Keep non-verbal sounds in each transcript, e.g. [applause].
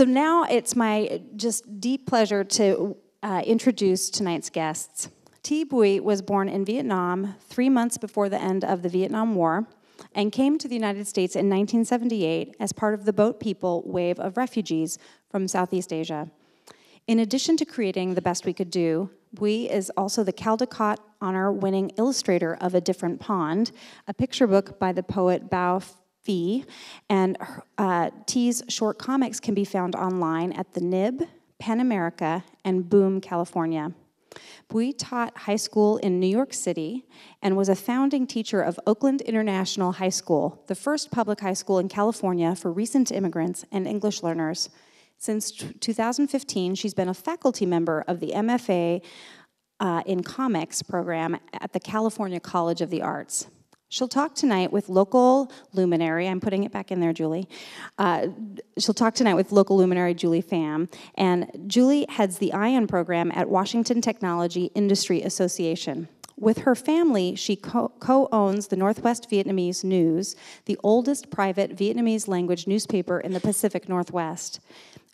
So now it's my just deep pleasure to uh, introduce tonight's guests. Thi Bui was born in Vietnam three months before the end of the Vietnam War and came to the United States in 1978 as part of the Boat People wave of refugees from Southeast Asia. In addition to creating The Best We Could Do, Bui is also the Caldecott Honor winning illustrator of A Different Pond, a picture book by the poet Bao Phi, and uh, Thi's short comics can be found online at the Nib, PEN America, and Boom, California. Bui taught high school in New York City and was a founding teacher of Oakland International High School, the first public high school in California for recent immigrants and English learners. Since 2015, she's been a faculty member of the MFA uh, in Comics program at the California College of the Arts. She'll talk tonight with local luminary, I'm putting it back in there, Julie. Uh, she'll talk tonight with local luminary Julie Pham. And Julie heads the ION program at Washington Technology Industry Association. With her family, she co owns the Northwest Vietnamese News, the oldest private Vietnamese language newspaper in the Pacific Northwest.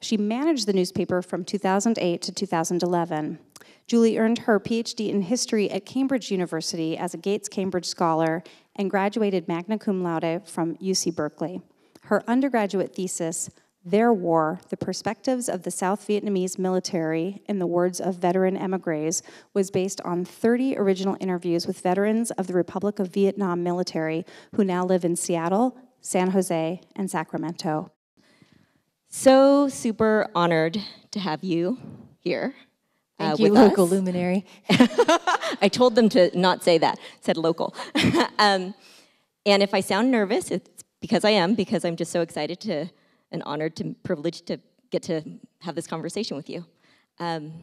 She managed the newspaper from 2008 to 2011. Julie earned her PhD in history at Cambridge University as a Gates Cambridge Scholar and graduated magna cum laude from UC Berkeley. Her undergraduate thesis, Their War The Perspectives of the South Vietnamese Military, in the words of veteran emigres, was based on 30 original interviews with veterans of the Republic of Vietnam military who now live in Seattle, San Jose, and Sacramento. So super honored to have you here. Thank uh, you, local us. luminary. [laughs] I told them to not say that, said local. [laughs] um, and if I sound nervous, it's because I am, because I'm just so excited to and honored to privileged to get to have this conversation with you. Um,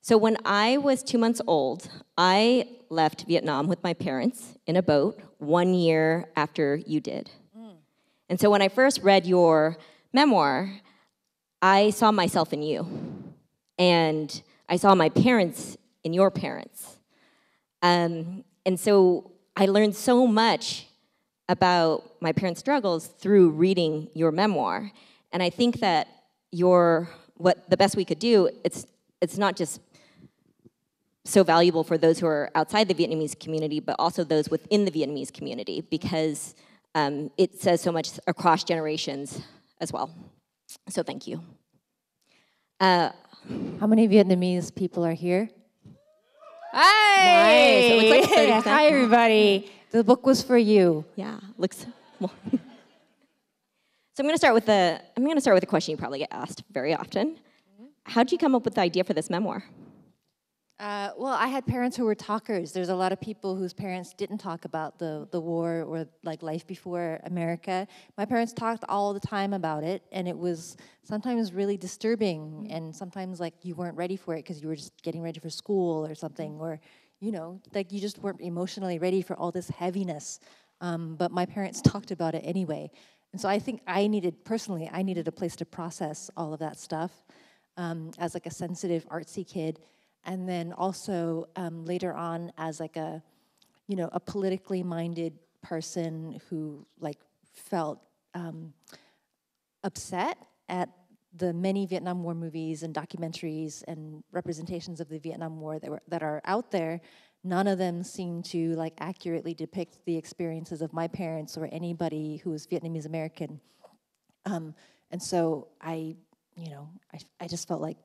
so when I was two months old, I left Vietnam with my parents in a boat one year after you did. Mm. And so when I first read your memoir, I saw myself in you. And I saw my parents in your parents. Um, and so I learned so much about my parents' struggles through reading your memoir. And I think that your what the best we could do, it's it's not just so valuable for those who are outside the Vietnamese community, but also those within the Vietnamese community, because um, it says so much across generations as well. So thank you. Uh, How many Vietnamese people are here? [laughs] Hi! Nice. Like Hi, everybody. The book was for you. Yeah, looks. [laughs] So I'm going to start with the. I'm going to start with a question you probably get asked very often. How did you come up with the idea for this memoir? Uh, well, I had parents who were talkers. There's a lot of people whose parents didn't talk about the, the war or like life before America. My parents talked all the time about it, and it was sometimes really disturbing, and sometimes like you weren't ready for it because you were just getting ready for school or something, or you know, like you just weren't emotionally ready for all this heaviness. Um, but my parents [laughs] talked about it anyway, and so I think I needed personally, I needed a place to process all of that stuff um, as like a sensitive, artsy kid and then also um, later on as like a you know a politically minded person who like felt um, upset at the many Vietnam War movies and documentaries and representations of the Vietnam War that were, that are out there, none of them seem to like accurately depict the experiences of my parents or anybody who was Vietnamese American. Um, and so I, you know, I, I just felt like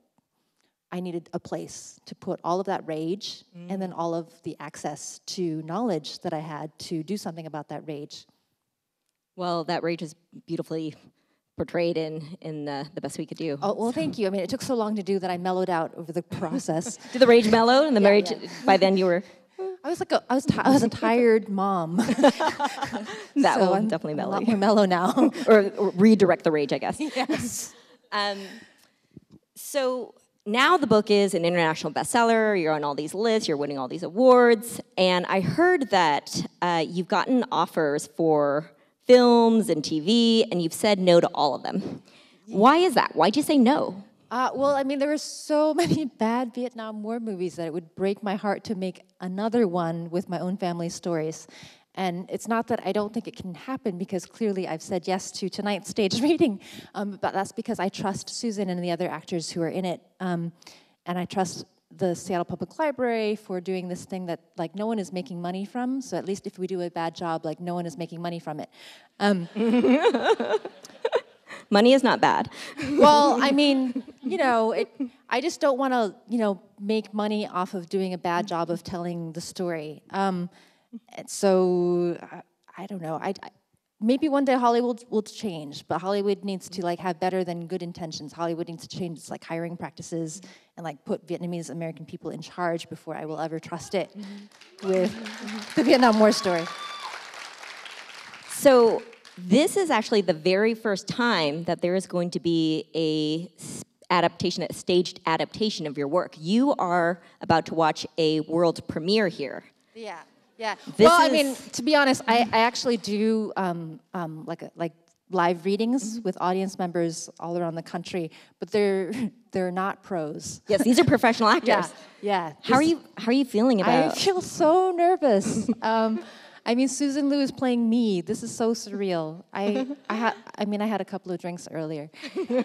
I needed a place to put all of that rage mm. and then all of the access to knowledge that I had to do something about that rage. Well, that rage is beautifully portrayed in in the, the best we could do. Oh well, thank you. I mean, it took so long to do that I mellowed out over the process. [laughs] Did the rage mellow and the [laughs] yeah, rage? Yeah. By then, you were. [laughs] I was like a, I was I was a tired mom. that so will I'm, definitely mellow. A lot more mellow now. or, or, redirect the rage, I guess. Yes. Um, so now the book is an international bestseller. You're on all these lists. You're winning all these awards. And I heard that uh, you've gotten offers for films and TV, and you've said no to all of them. Why is that? Why'd you say no? Uh, well, I mean, there were so [laughs] many bad Vietnam War movies that it would break my heart to make another one with my own family stories. And it's not that I don't think it can happen because clearly I've said yes to tonight's [laughs] stage reading, um, but that's because I trust Susan and the other actors who are in it. Um, and I trust the Seattle Public Library for doing this thing that like no one is making money from. So at least if we do a bad job, like no one is making money from it. Um, [laughs] Money is not bad. [laughs] well, I mean, you know, it, I just don't want to, you know, make money off of doing a bad job of telling the story. Um, and so I, I don't know. I, I maybe one day Hollywood will change, but Hollywood needs to like have better than good intentions. Hollywood needs to change its like hiring practices and like put Vietnamese American people in charge before I will ever trust it with the Vietnam War story. So this is actually the very first time that there is going to be a adaptation, a staged adaptation of your work. You are about to watch a world premiere here. Yeah, yeah. This well, I mean, to be honest, I, I actually do um, um, like a, like live readings with audience members all around the country, but they're [laughs] they're not pros. Yes, these are professional [laughs] actors. Yeah, yeah. How are you? How are you feeling about? It? I feel so nervous. um, I mean, Susan Lieu is playing me. This is so surreal. I I had I mean, I had a couple of drinks earlier. [laughs]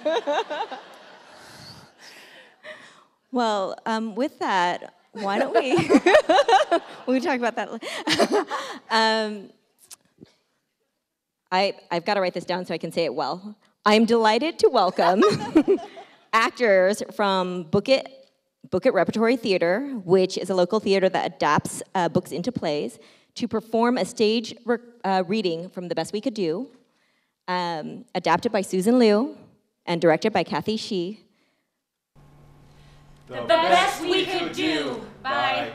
Well, um, with that, why don't we? [laughs] we talk about that. [laughs] um, I I've got to write this down so I can say it well. I'm delighted to welcome [laughs] actors from Book It Book It Repertory Theater, which is a local theater that adapts uh, books into plays, to perform a stage re- uh, reading from The Best We Could Do, um, adapted by Susan Lieu and directed by Kathy Hsieh. The best we could do by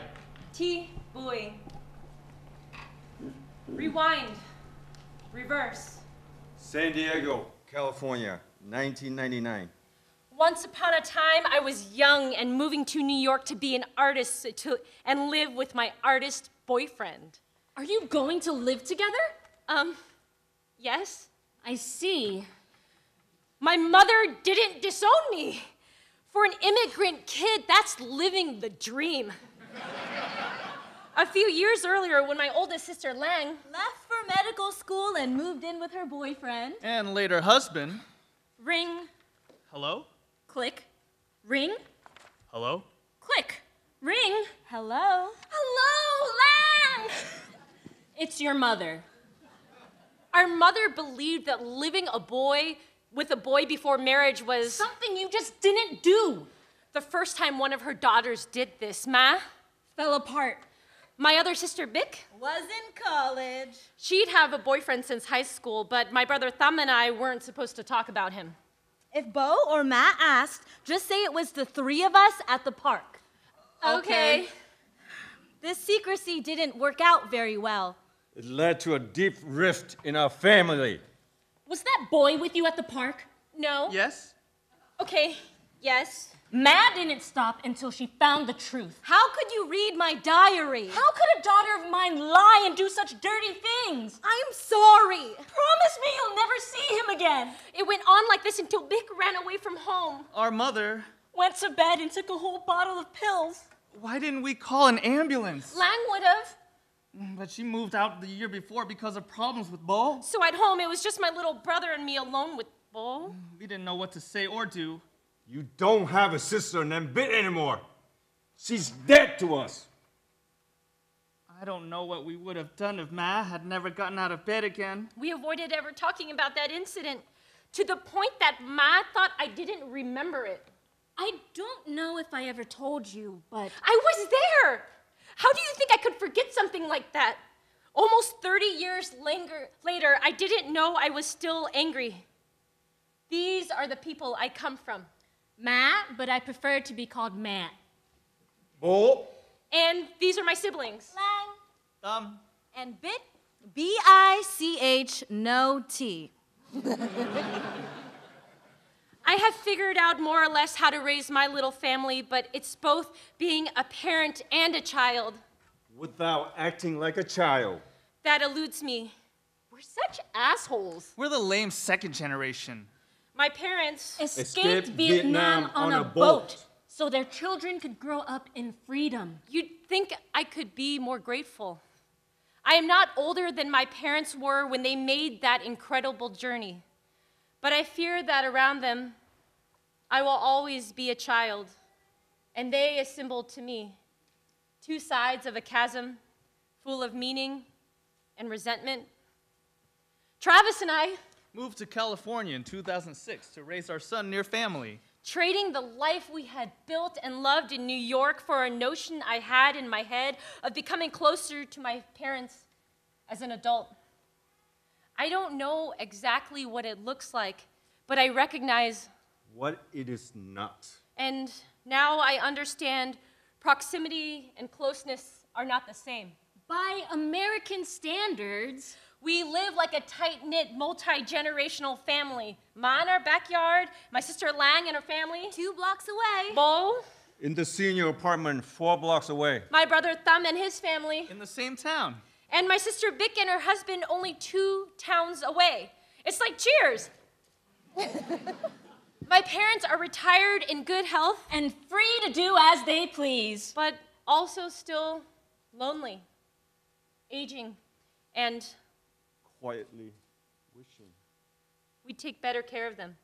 Thi Bui. Rewind. Reverse. San Diego, California, 1999. Once upon a time, I was young and moving to New York to be an artist to, and live with my artist boyfriend. Are you going to live together? Um, yes? I see. My mother didn't disown me. For an immigrant kid, that's living the dream. a few years earlier, when my oldest sister Lan Left for medical school and moved in with her boyfriend. and later husband. ring, Hello? Click. Ring. Hello? click, ring, Hello. hello, Lan! It's your mother. Our mother believed that living a boy with a boy before marriage was Something you just didn't do. the first time one of her daughters did this, Ma. Fell apart. My other sister, Bich, Was in college. she'd have a boyfriend since high school, but my brother Tam and I weren't supposed to talk about him. If Bo or Ma asked, just say it was the three of us at the park. Okay. This secrecy didn't work out very well. It led to a deep rift in our family. Was that boy with you at the park? No? Yes? Okay, yes. Ma didn't stop until she found the truth. How could you read my diary? How could a daughter of mine lie and do such dirty things? I'm sorry. Promise me you'll never see him again. It went on like this until Bich ran away from home. Our mother. Went to bed and took a whole bottle of pills. Why didn't we call an ambulance? Lan would have. Mm, but she moved out the year before because of problems with Bo. So at home, it was just my little brother and me alone with Bo. Mm, we didn't know what to say or do. You don't have a sister named Bich anymore. She's dead to us. I don't know what we would have done if Ma had never gotten out of bed again. We avoided ever talking about that incident to the point that Ma thought I didn't remember it. I don't know if I ever told you, but I was there. How do you think I could forget something like that? Almost 30 years langer, later, I didn't know I was still angry. These are the people I come from. Matt, but I prefer to be called Matt. Bo, And these are my siblings. Lan Um, and Bich, B I C H, no T. [laughs] I have figured out more or less how to raise my little family, but it's both being a parent and a child without acting like a child. that eludes me. We're such assholes. we're the lame second generation. My parents, Escaped, Escaped Vietnam, Vietnam on, on a, a boat. boat. so their children could grow up in freedom. you'd think I could be more grateful. I am not older than my parents were when they made that incredible journey, but I fear that around them, I will always be a child, and they a symbol to me. Two sides of a chasm full of meaning and resentment. Travis and I, Moved to California in 2006 to raise our son near family. trading the life we had built and loved in New York for a notion I had in my head of becoming closer to my parents as an adult. I don't know exactly what it looks like, but I recognize, What it is not. and now I understand proximity and closeness are not the same. By American standards, We live like a tight knit, multi generational family. Ma in our backyard, my sister Lan and her family, two blocks away. Bo, In the senior apartment four blocks away. my brother Tam and his family, In the same town. and my sister Vic and her husband only two towns away. It's like cheers. [laughs] my parents are retired in good health, And free to do as they please. but also still lonely, aging, and Quietly wishing. we'd take better care of them.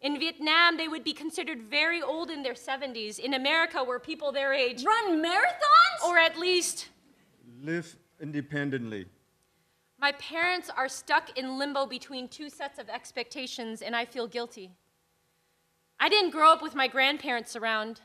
In Vietnam, they would be considered very old in their 70s. In America, we're people their age, Run marathons? or at least Live independently. My parents are stuck in limbo between two sets of expectations, and I feel guilty. I didn't grow up with my grandparents around.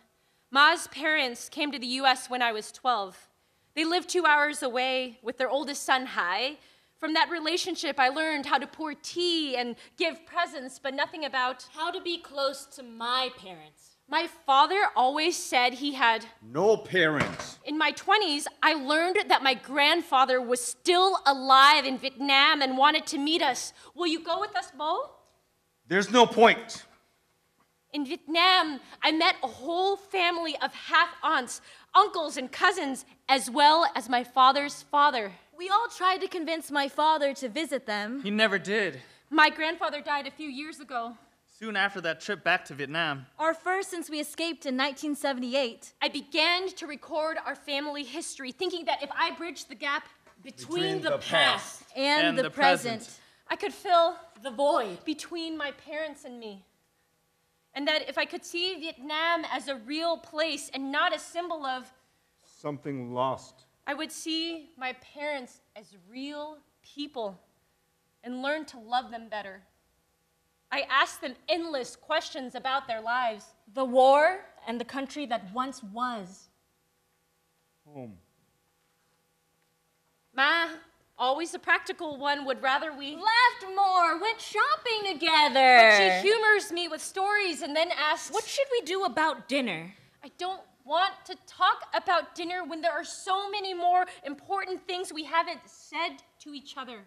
Ma's parents came to the US when I was 12. They lived two hours away with their oldest son, Hai. From that relationship, I learned how to pour tea and give presents, but nothing about. How to be close to my parents. My father always said he had No parents. In my 20s, I learned that my grandfather was still alive in Vietnam and wanted to meet us. Will you go with us, Bo? There's no point. In Vietnam, I met a whole family of half aunts, uncles, and cousins, as well as my father's father. We all tried to convince my father to visit them. He never did. My grandfather died a few years ago. Soon after that trip back to Vietnam. Our first since we escaped in 1978. I began to record our family history, thinking that if I bridged the gap Between, Between the, the past. And, And the, the present. present. I could fill The void. between my parents and me. And that if I could see Vietnam as a real place and not a symbol of, Something lost. I would see my parents as real people and learn to love them better. I asked them endless questions about their lives. The war and the country that once was. Home. Ma, always the practical one, would rather we. Laughed more, went shopping together. But she humors me with stories and then asks, what should we do about dinner? I don't want to talk about dinner when there are so many more important things we haven't said to each other.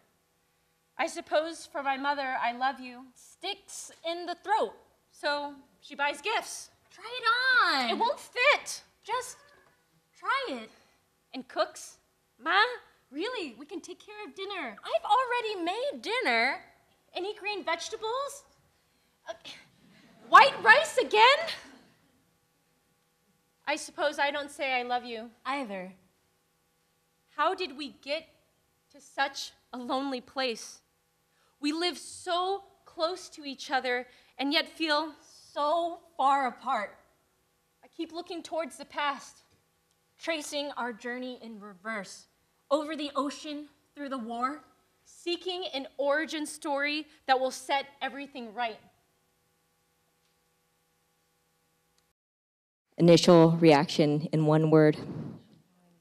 I suppose for my mother, I love you. Sticks in the throat. So she buys gifts. Try it on. It won't fit. Just try it. And cooks. Ma, really, we can take care of dinner. I've already made dinner. Any green vegetables? Uh, white rice again? I suppose I don't say I love you. Either. How did we get to such a lonely place? We live so close to each other and yet feel So far apart. I keep looking towards the past. Tracing our journey in reverse. Over the ocean, through the war. seeking an origin story that will set everything right. Initial reaction in one word.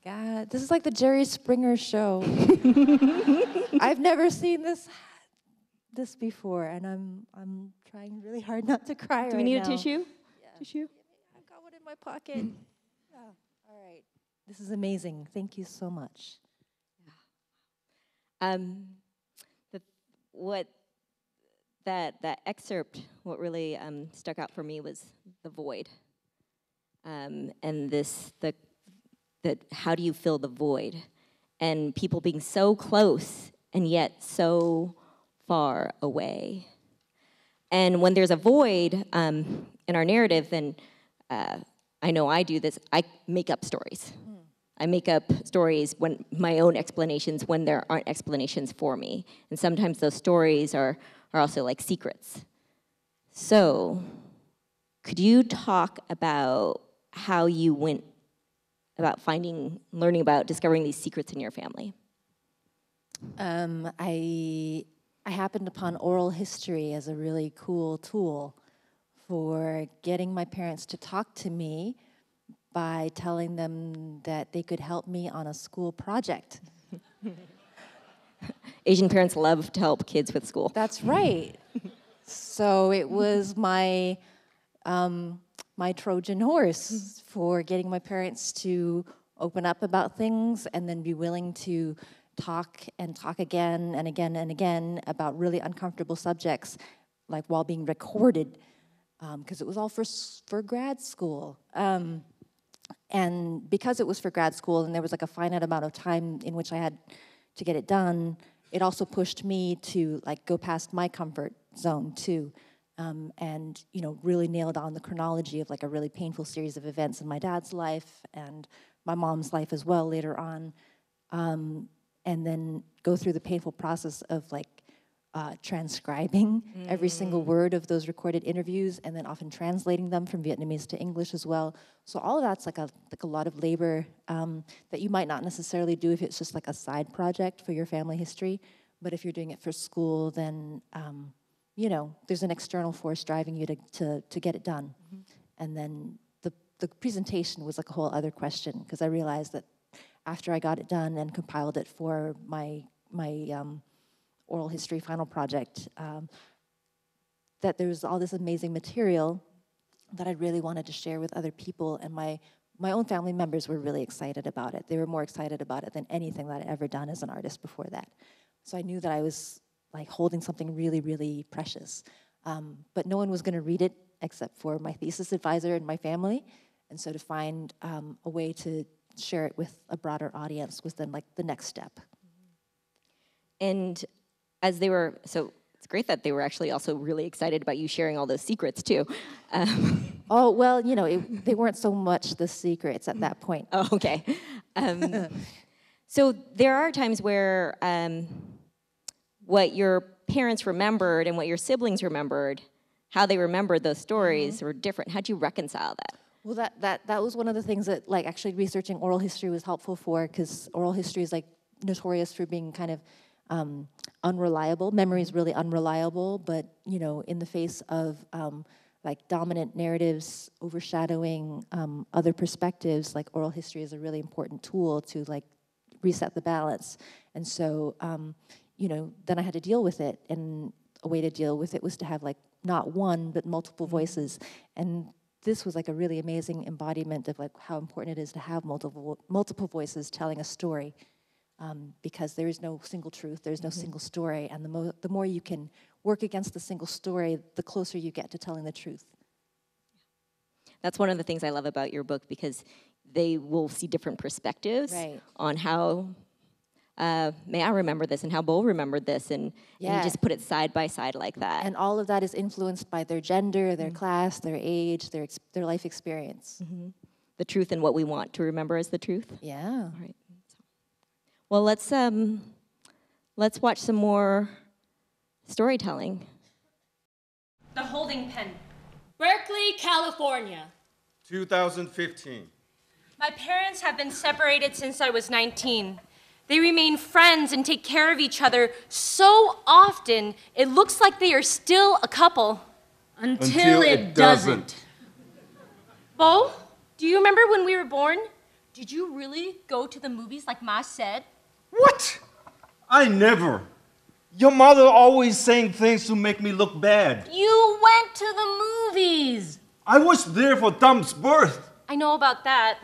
God, this is like the Jerry Springer show. [laughs] I've never seen this this before, and I'm I'm trying really hard not to cry Do we right need now. a tissue? Tissue? I've got one in my pocket. yeah. All right. This is amazing. Thank you so much. Um, the, what that that excerpt, what really um, stuck out for me was the void, um, and this the that how do you fill the void, and people being so close and yet so far away. And when there's a void um, in our narrative, then uh, I know I do this. I make up stories. I make up stories when my own explanations when there aren't explanations for me. And sometimes those stories are, are also like secrets. So, could you talk about how you went about finding, learning about, discovering these secrets in your family? Um, I I happened upon oral history as a really cool tool for getting my parents to talk to me by telling them that they could help me on a school project. [laughs] Asian parents love to help kids with school. That's right. so it was my um, my Trojan horse for getting my parents to open up about things and then be willing to talk and talk again and again and again about really uncomfortable subjects, like while being recorded, because um, it was all for for grad school. Um, and because it was for grad school and there was like a finite amount of time in which I had to get it done, it also pushed me to like go past my comfort zone too. Um, and you know really nail down the chronology of like a really painful series of events in my dad's life and my mom's life as well later on um, and then go through the painful process of like uh, transcribing mm. every single mm. word of those recorded interviews and then often translating them from Vietnamese to English as well. So all of that's like a like a lot of labor um, that you might not necessarily do if it's just like a side project for your family history. But if you're doing it for school, then um, you know there's an external force driving you to to, to get it done. Mm-hmm. And then the the presentation was like a whole other question because I realized that after I got it done and compiled it for my my um, oral history final project, um, that there's all this amazing material that I really wanted to share with other people, and my my own family members were really excited about it. They were more excited about it than anything that I'd ever done as an artist before that. So I knew that I was like holding something really, really precious. Um, but no one was going to read it except for my thesis advisor and my family. And so to find um, a way to share it with a broader audience was then like the next step. And as they were, so it's great that they were actually also really excited about you sharing all those secrets too. Um, [laughs] oh, well, you know, it, they weren't so much the secrets at that point. Oh, okay. Um, so there are times where um, what your parents remembered and what your siblings remembered, how they remembered those stories mm-hmm. were different. How'd you reconcile that? Well, that, that, that was one of the things that, like, actually researching oral history was helpful for, because oral history is, like, notorious for being kind of um, unreliable. Memory is really unreliable, but, you know, in the face of, um, like, dominant narratives overshadowing um, other perspectives, like, oral history is a really important tool to, like, reset the balance. And so, um, you know, then I had to deal with it, and a way to deal with it was to have, like, not one, but multiple mm-hmm. voices. And this was like a really amazing embodiment of like how important it is to have multiple multiple voices telling a story um, because there is no single truth there's no mm-hmm. single story and the, mo- the more you can work against the single story the closer you get to telling the truth that's one of the things i love about your book because they will see different perspectives right. on how uh, may I remember this and how Bo remembered this, and, yeah. and you just put it side by side like that. And all of that is influenced by their gender, their mm-hmm. class, their age, their ex- their life experience. Mm-hmm. The truth and what we want to remember as the truth. Yeah. All right. Well, let's um, let's watch some more storytelling. The holding pen. Berkeley, California. 2015. My parents have been separated since I was 19. They remain friends and take care of each other so often, it looks like they are still a couple. Until, Until it, it doesn't. doesn't. Bo, do you remember when we were born? Did you really go to the movies like Ma said? What? I never. Your mother always saying things to make me look bad. You went to the movies. I was there for Tom's birth. I know about that.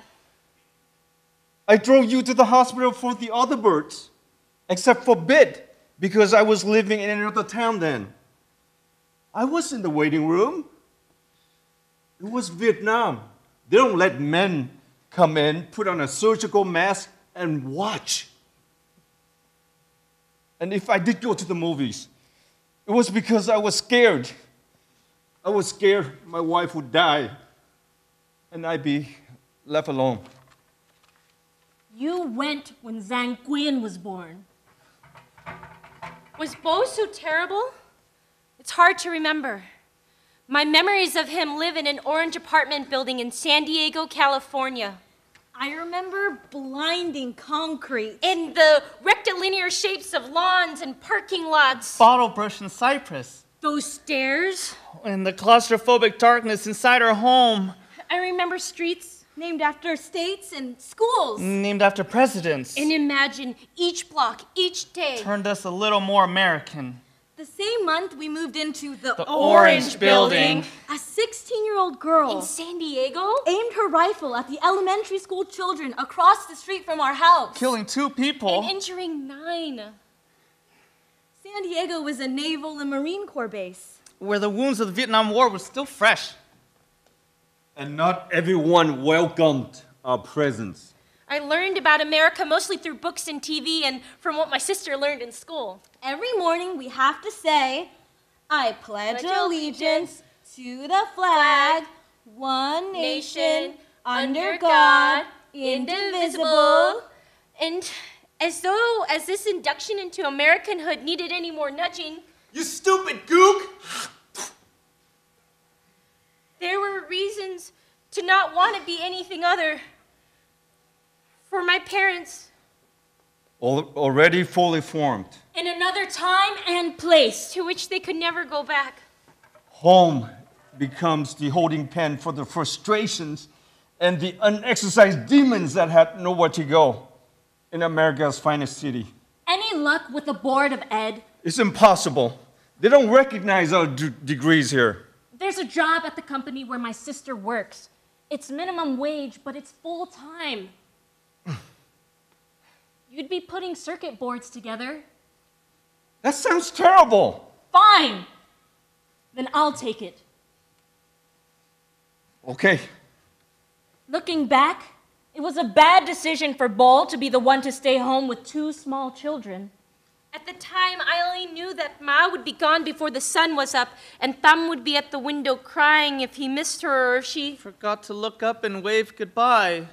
I drove you to the hospital for the other birds, except for Bich, because I was living in another town then. I was in the waiting room. It was Vietnam. They don't let men come in, put on a surgical mask, and watch. And if I did go to the movies, it was because I was scared. I was scared my wife would die and I'd be left alone. You went when Zhang Guin was born. Was Bo so terrible? It's hard to remember. My memories of him live in an orange apartment building in San Diego, California. I remember blinding concrete. And the rectilinear shapes of lawns and parking lots. Bottle brush and cypress. Those stairs. And the claustrophobic darkness inside our home. I remember streets. Named after states and schools. Named after presidents. And imagine each block, each day. Turned us a little more American. The same month we moved into the, The Orange Building. A 16 year old girl In San Diego? aimed her rifle at the elementary school children across the street from our house. Killing two people. And injuring nine. San Diego was a naval and Marine Corps base. Where the wounds of the Vietnam War were still fresh. And not everyone welcomed our presence. I learned about America mostly through books and TV and from what my sister learned in school. Every morning we have to say, I pledge Pledge allegiance to the flag, one nation, Nation, under God, indivisible. And as though as this induction into Americanhood needed any more nudging, You stupid gook! there were reasons to not want to be anything other. For my parents, Al- already fully formed. In another time and place. to which they could never go back. Home becomes the holding pen for the frustrations and the unexercised demons that had nowhere to go in America's finest city. Any luck with the Board of Ed? It's impossible. They don't recognize our d- degrees here. There's a job at the company where my sister works. It's minimum wage, but it's full time. You'd be putting circuit boards together. That sounds terrible. Fine. Then I'll take it. Okay, Looking back, it was a bad decision for Bo to be the one to stay home with two small children. At the time, I only knew that Ma would be gone before the sun was up, and Tam would be at the window crying if he missed her or if she. Forgot to look up and wave goodbye.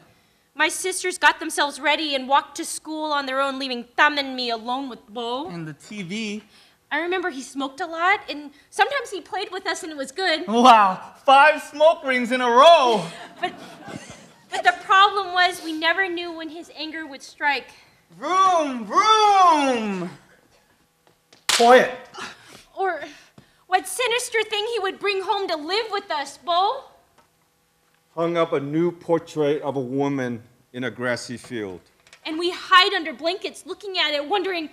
My sisters got themselves ready and walked to school on their own, leaving Tam and me alone with Bo. And the TV. I remember he smoked a lot, and sometimes he played with us, and it was good. Wow, five smoke rings in a row. [laughs] But, but the problem was we never knew when his anger would strike. Vroom, vroom. quiet. Or what sinister thing he would bring home to live with us, Bo? Hung up a new portrait of a woman in a grassy field. And we hide under blankets looking at it, wondering,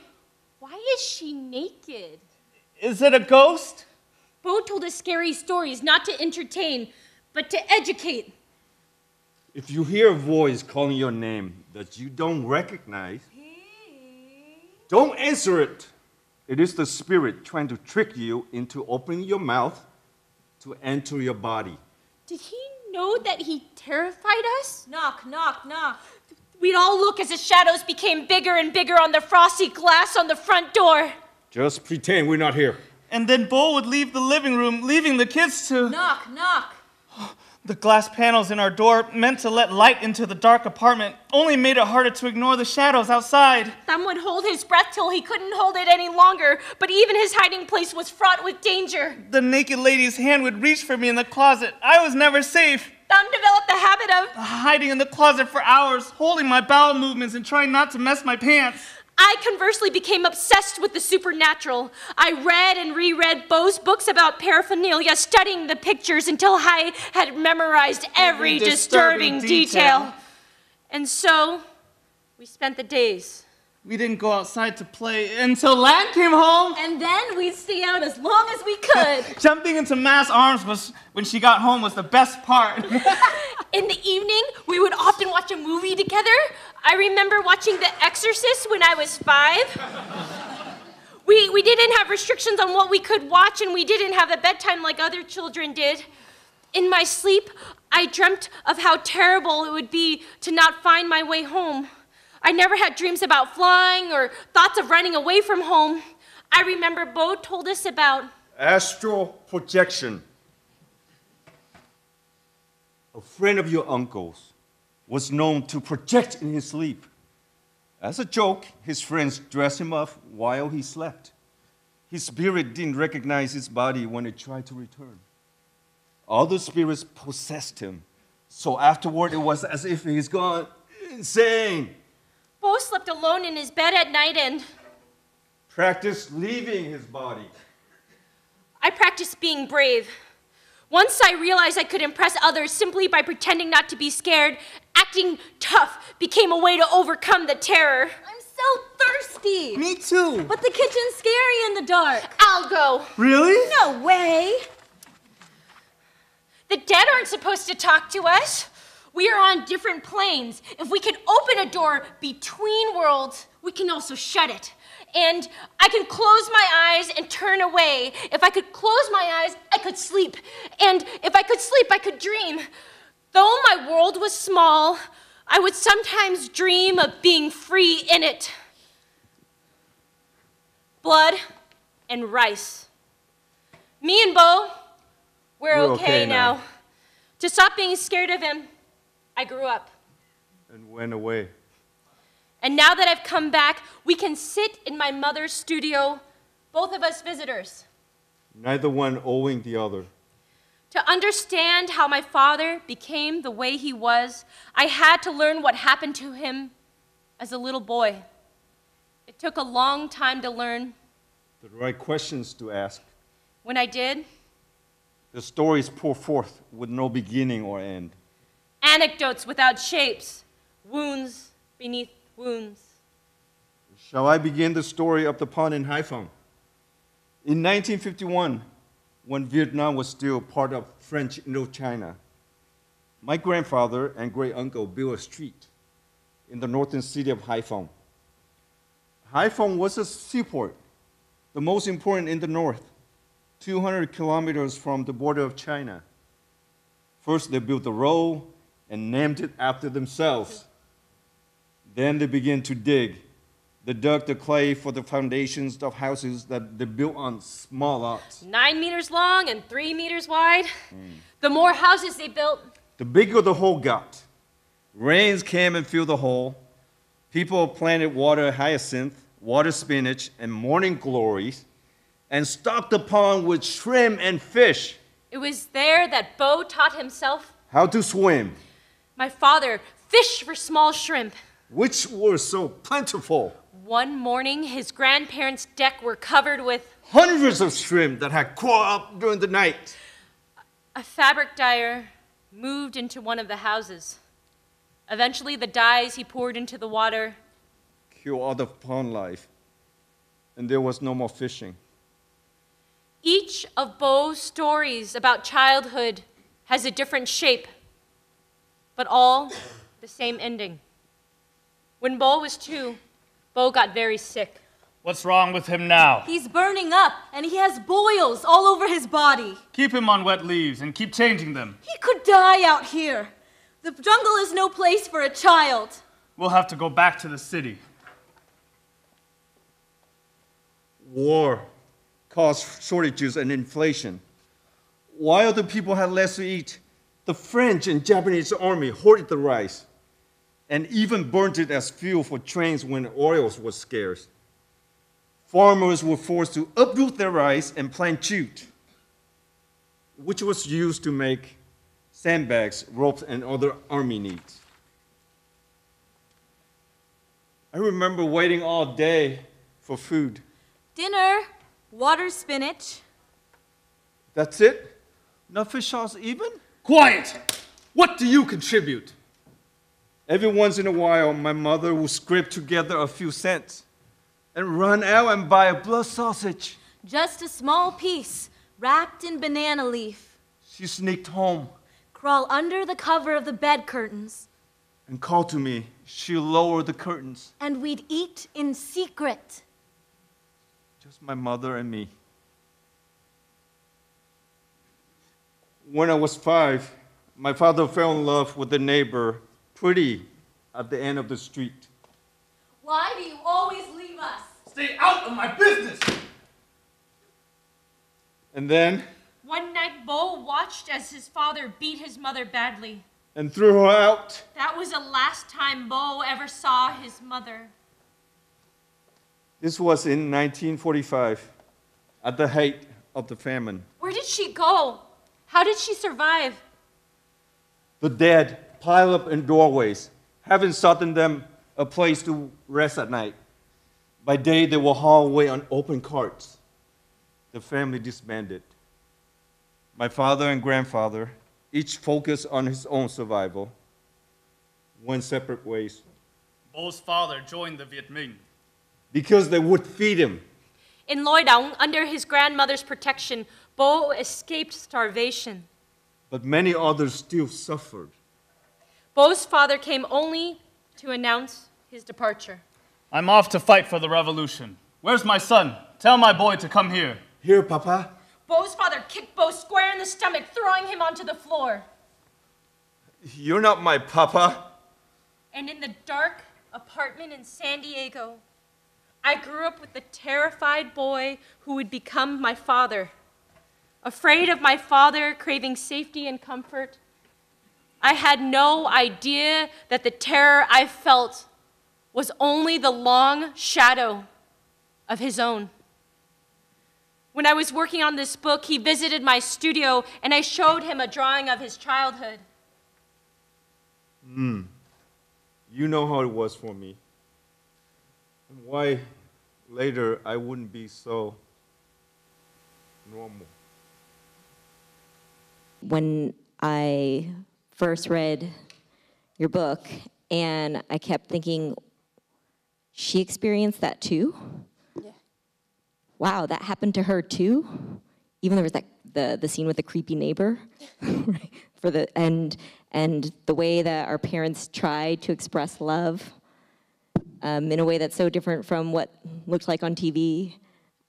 why is she naked? Is it a ghost? Bo told us scary stories, not to entertain, but to educate. If you hear a voice calling your name that you don't recognize, don't answer it. It is the spirit trying to trick you into opening your mouth to enter your body. Did he know that he terrified us? Knock, knock, knock. We'd all look as the shadows became bigger and bigger on the frosty glass on the front door. Just pretend we're not here. And then Bo would leave the living room, leaving the kids to. Knock, knock. The glass panels in our door, meant to let light into the dark apartment, only made it harder to ignore the shadows outside. Tam would hold his breath till he couldn't hold it any longer, but even his hiding place was fraught with danger. The naked lady's hand would reach for me in the closet. I was never safe. Tam developed the habit of Hiding in the closet for hours, holding my bowel movements and trying not to mess my pants. I conversely became obsessed with the supernatural. I read and reread Bo's books about paraphernalia, studying the pictures until I had memorized every, Every disturbing, disturbing detail. detail. And so, we spent the days. We didn't go outside to play until Lan came home. And then we'd stay out as long as we could. [laughs] Jumping into Ma's arms was when she got home was the best part. [laughs] [laughs] In the evening, we would often watch a movie together. I remember watching The Exorcist when I was five. We, we didn't have restrictions on what we could watch, and we didn't have a bedtime like other children did. In my sleep, I dreamt of how terrible it would be to not find my way home. I never had dreams about flying or thoughts of running away from home. I remember Bo told us about Astral projection. A friend of your uncle's was known to project in his sleep. As a joke, his friends dressed him up while he slept. His spirit didn't recognize his body when it tried to return. Other spirits possessed him. So afterward, it was as if he's gone insane. Bo slept alone in his bed at night and Practiced leaving his body. I practiced being brave. Once I realized I could impress others simply by pretending not to be scared, acting tough became a way to overcome the terror. I'm so thirsty. Me too. But the kitchen's scary in the dark. I'll go. Really? No way. The dead aren't supposed to talk to us. We are on different planes. If we can open a door between worlds, we can also shut it. And I can close my eyes and turn away. If I could close my eyes, I could sleep. And if I could sleep, I could dream. Though my world was small, I would sometimes dream of being free in it. Blood and rice. Me and Bo, we're, We're okay, okay now. now. To stop being scared of him, I grew up. and went away. And now that I've come back, we can sit in my mother's studio, both of us visitors, Neither one owing the other. To understand how my father became the way he was. I had to learn what happened to him as a little boy. It took a long time to learn. The right questions to ask. When I did, The stories pour forth with no beginning or end. anecdotes without shapes, wounds beneath wounds. Shall I begin the story of the pond in Haiphong? In 1951, when Vietnam was still part of French Indochina, my grandfather and great uncle built a street in the northern city of Haiphong. Haiphong was a seaport, the most important in the north, 200 kilometers from the border of China. First, they built the road and named it after themselves. Then they began to dig. They dug the clay for the foundations of houses that they built on small lots. Nine meters long and three meters wide. The more houses they built, The bigger the hole got, rains came and filled the hole. People planted water hyacinth, water spinach, and morning glories, and stocked the pond with shrimp and fish. it was there that Bo taught himself How to swim, My father fished for small shrimp. which were so plentiful. One morning, his grandparents' deck were covered with Hundreds of shrimp that had crawled up during the night. a fabric dyer moved into one of the houses. Eventually, the dyes he poured into the water Killed all the pond life, and there was no more fishing. Each of Bo's stories about childhood has a different shape, but all the same ending. When Bo was two, Bo got very sick. What's wrong with him now? He's burning up and he has boils all over his body. Keep him on wet leaves and keep changing them. He could die out here. The jungle is no place for a child. We'll have to go back to the city. War caused shortages and inflation. While the people had less to eat, the French and Japanese army hoarded the rice and even burnt it as fuel for trains when oil was scarce. Farmers were forced to uproot their rice and plant jute, which was used to make sandbags, ropes, and other army needs. I remember waiting all day for food. Dinner, water spinach. That's it? No fish sauce even? Quiet! What do you contribute? Every once in a while, my mother would scrape together a few cents and run out and buy a blood sausage. Just a small piece, wrapped in banana leaf. She sneaked home Crawl under the cover of the bed curtains, and called to me. She lowered the curtains. and we'd eat in secret. Just my mother and me. When I was five, my father fell in love with a neighbor, pretty, at the end of the street. Why do you always leave us? Stay out of my business! And then, One night, Bo watched as his father beat his mother badly. and threw her out. That was the last time Bo ever saw his mother. This was in 1945, at the height of the famine. Where did she go? How did she survive? The dead pile up in doorways, having sought them a place to rest at night. By day, they were hauled away on open carts. The family disbanded. My father and grandfather, each focused on his own survival, went separate ways Bo's father joined the Viet Minh. because they would feed him. In Loidong, under his grandmother's protection, Bo escaped starvation. But many others still suffered. Bo's father came only to announce his departure. I'm off to fight for the revolution. Where's my son? Tell my boy to come here. Here, Papa. Bo's father kicked Bo square in the stomach, throwing him onto the floor. You're not my papa. And in the dark apartment in San Diego, I grew up with the terrified boy who would become my father. Afraid of my father, craving safety and comfort, I had no idea that the terror I felt was only the long shadow of his own. When I was working on this book, he visited my studio and I showed him a drawing of his childhood. Hmm. You know how it was for me. And why later I wouldn't be so normal. when I first read your book, and I kept thinking, she experienced that too. Wow, that happened to her too. Even there was that the the scene with the creepy neighbor, [laughs] right? For the and and the way that our parents tried to express love um, in a way that's so different from what looked like on TV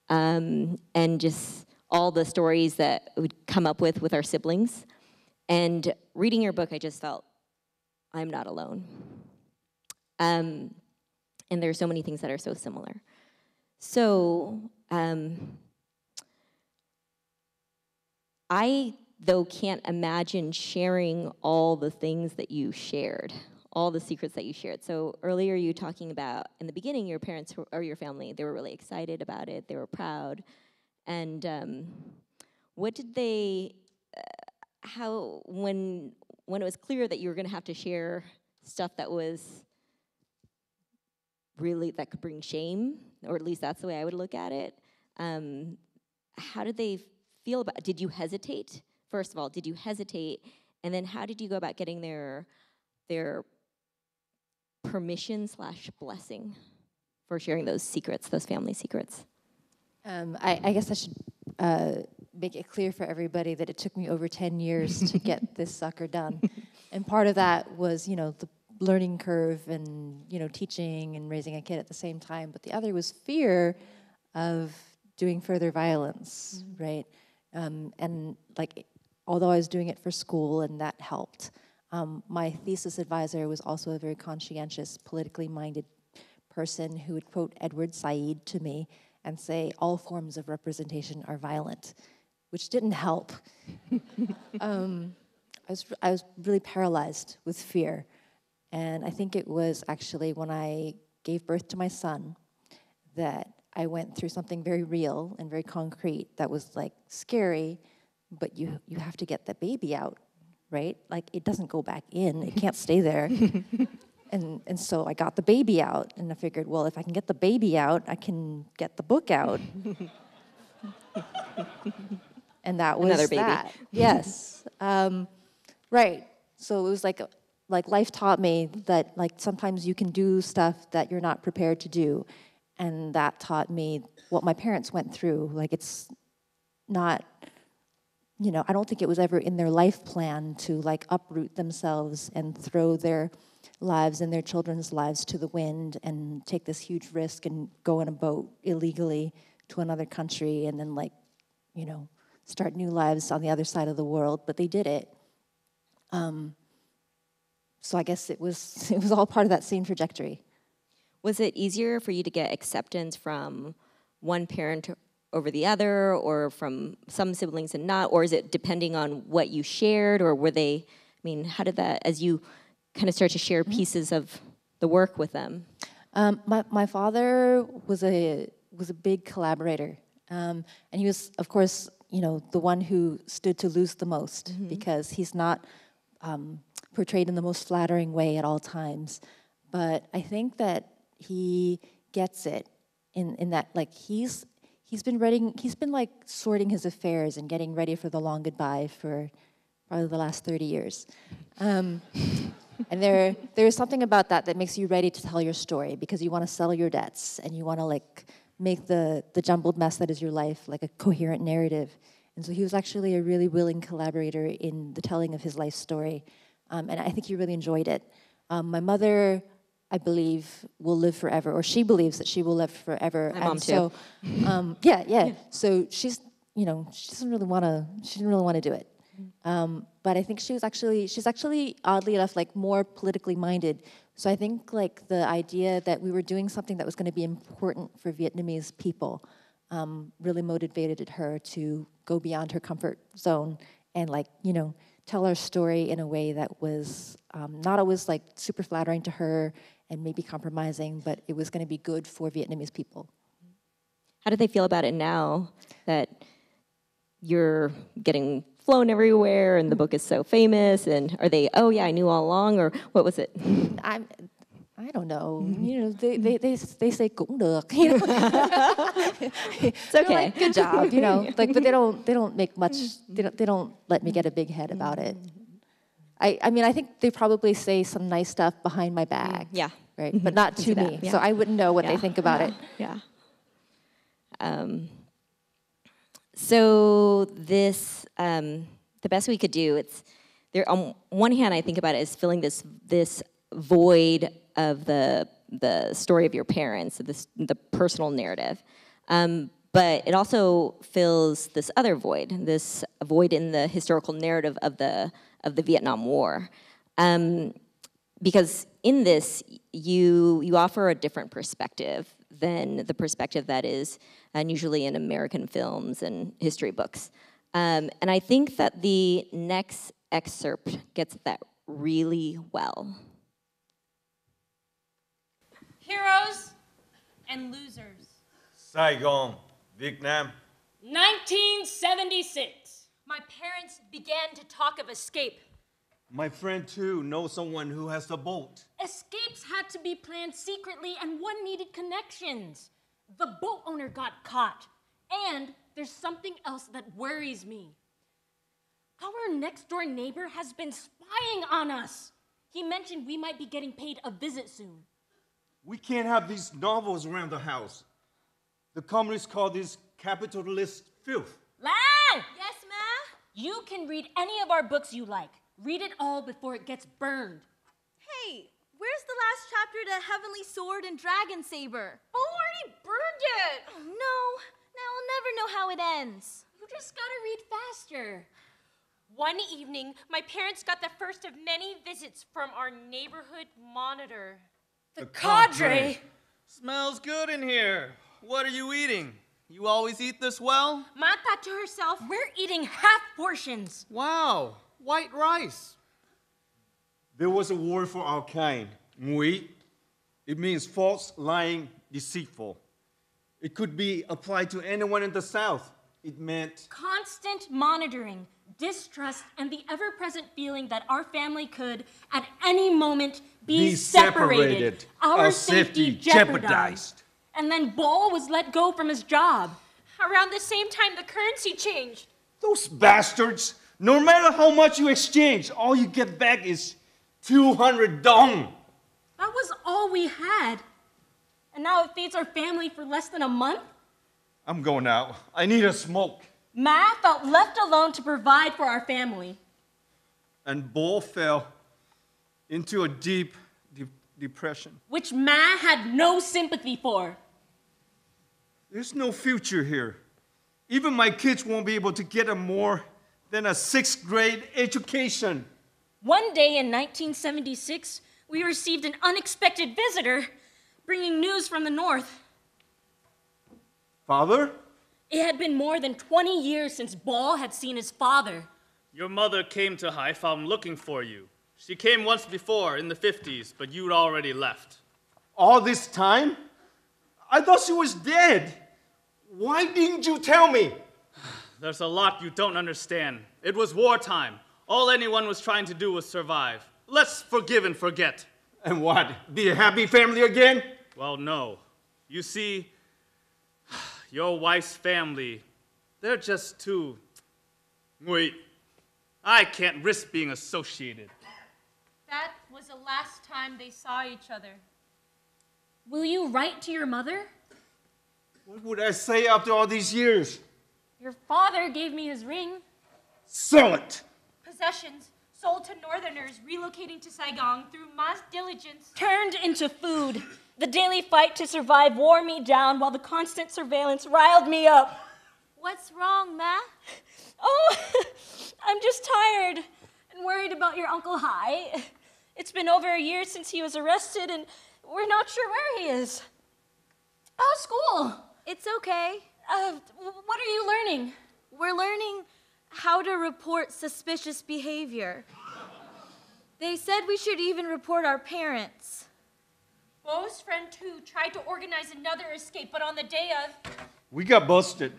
um, and just all the stories that we'd come up with with our siblings. And reading your book, I just felt I'm not alone. Um, and are so many things that are so similar. So, um, I, though, can't imagine sharing all the things that you shared, all the secrets that you shared. So, earlier you talking about, in the beginning, your parents or your family, they were really excited about it, they were proud. And um, what did they, how, when, when it was clear that you were going to have to share stuff that was really, that could bring shame, or at least that's the way I would look at it, um, how did they feel about Did you hesitate? First of all, did you hesitate? And then how did you go about getting their, their permission slash blessing for sharing those secrets, those family secrets? Um, I, I guess I should uh, make it clear for everybody that it took me over 10 years to [laughs] get this sucker done. And part of that was, you know, the learning curve and, you know, teaching and raising a kid at the same time. But the other was fear of doing further violence, right? Um, and like, although I was doing it for school and that helped, um, my thesis advisor was also a very conscientious, politically minded person who would quote Edward Said to me and say, all forms of representation are violent, which didn't help. [laughs] um, I, was, I was really paralyzed with fear. And I think it was actually when I gave birth to my son that I went through something very real and very concrete that was like scary, but you, you have to get the baby out, right? Like it doesn't go back in, it can't stay there. [laughs] And, and so I got the baby out, and I figured, well, if I can get the baby out, I can get the book out. [laughs] and that was Another baby. that. Yes. [laughs] Um, right. So it was like, like life taught me that like sometimes you can do stuff that you're not prepared to do, and that taught me what my parents went through. Like it's not you know, I don't think it was ever in their life plan to like uproot themselves and throw their lives and their children's lives to the wind and take this huge risk and go in a boat illegally to another country and then like, you know, start new lives on the other side of the world. But they did it. Um, so I guess it was [laughs] it was all part of that same trajectory. Was it easier for you to get acceptance from one parent over the other, or from some siblings and not? Or is it depending on what you shared, or were they, I mean, how did that, as you kind of start to share pieces of the work with them? Um, my, my father was a, was a big collaborator. Um, and he was, of course, you know, the one who stood to lose the most because he's not um, portrayed in the most flattering way at all times. But I think that he gets it in, in that, like, he's, he's been reading, he's been like sorting his affairs and getting ready for the long goodbye for probably the last 30 years. Um, and there, there's something about that that makes you ready to tell your story because you want to settle your debts and you want to like make the, the jumbled mess that is your life like a coherent narrative. And so he was actually a really willing collaborator in the telling of his life story. Um, and I think he really enjoyed it. Um, my mother, I believe, will live forever, or she believes that she will live forever. My mom and too. so, um, yeah, yeah. [laughs] So she's, you know, she doesn't really want to. She didn't really want to do it. Um, but I think she was actually, she's actually oddly enough, like more politically minded. So I think like the idea that we were doing something that was going to be important for Vietnamese people um, really motivated her to go beyond her comfort zone and like, you know, tell our story in a way that was um, not always like super flattering to her and maybe compromising, but it was going to be good for Vietnamese people. How do they feel about it now that you're getting flown everywhere and the mm. book is so famous? And are they, oh yeah, I knew all along, or what was it? [laughs] I'm, I don't know. Mm-hmm. You know, they, they, they, they say cũng được. [laughs] You know? it's okay. good job. You know, [laughs] like, but they don't they don't make much. Mm. They don't they don't let me get a big head about it. Mm-hmm. I, I mean, I think they probably say some nice stuff behind my mm, back. Yeah. Right, mm-hmm. but not to me. yeah. So I wouldn't know what Yeah. they think about it. Yeah. Um, so this, um, the best we could do, it's there. On one hand, I think about it as filling this this void of the the story of your parents, this the personal narrative. Um, but it also fills this other void, this void in the historical narrative of the of the Vietnam War. Um, because in this you you offer a different perspective than the perspective that is uh, usually in American films and history books. Um, and I think that the next excerpt gets that really well. Heroes and losers. Saigon, Vietnam. 1976. My parents began to talk of escape. My friend too knows someone who has a boat. Escapes had to be planned secretly, and one needed connections. The boat owner got caught. And there's something else that worries me. Our next door neighbor has been spying on us. He mentioned we might be getting paid a visit soon. We can't have these novels around the house. The communists call this capitalist filth. Lan! Yes, Ma? You can read any of our books you like. Read it all before it gets burned. Hey, where's the last chapter to Heavenly Sword and Dragon Saber? Oh, already burned it. Oh, no. Now I'll never know how it ends. You just gotta read faster. One evening, my parents got the first of many visits from our neighborhood monitor. The Cadre! Smells good in here. What are you eating? You always eat this well? Ma thought to herself, We're eating half portions. Wow, white rice. There was a word for our kind, ngụy. It means false, lying, deceitful. It could be applied to anyone in the South. It meant Constant monitoring, distrust, and the ever present feeling that our family could, at any moment, be, Be separated. Our, Our safety, safety jeopardized. jeopardized. And then Bo was let go from his job. around the same time the currency changed. those bastards. No matter how much you exchange, all you get back is 200 dong. That was all we had. And now it feeds our family for less than a month? I'm going out. I need a smoke. Ma felt left alone to provide for our family. And Bo fell into a deep de- depression. which Ma had no sympathy for. There's no future here. Even my kids won't be able to get a more than a sixth grade education. One day in 1976, we received an unexpected visitor bringing news from the north. Father? It had been more than 20 years since Bo had seen his father. Your mother came to Haiphong looking for you. She came once before in the 50s, but you'd already left. All this time? I thought she was dead. Why didn't you tell me? There's a lot you don't understand. It was wartime. All anyone was trying to do was survive. Let's forgive and forget. And what? Be a happy family again? Well, no. You see, [sighs] your wife's family, they're just too. Wait. I can't risk being associated. That was the last time they saw each other. Will you write to your mother? What would I say after all these years? Your father gave me his ring. Sell it! Possessions sold to Northerners relocating to Saigon through mass diligence. Turned into food. The daily fight to survive wore me down while the constant surveillance riled me up. What's wrong, Ma? Oh, [laughs] I'm just tired and worried about your Uncle Hai. It's been over a year since he was arrested, and we're not sure where he is. How's school? It's okay. Uh, what are you learning? We're learning how to report suspicious behavior. They said we should even report our parents. Bo's friend too tried to organize another escape, but on the day of, We got busted.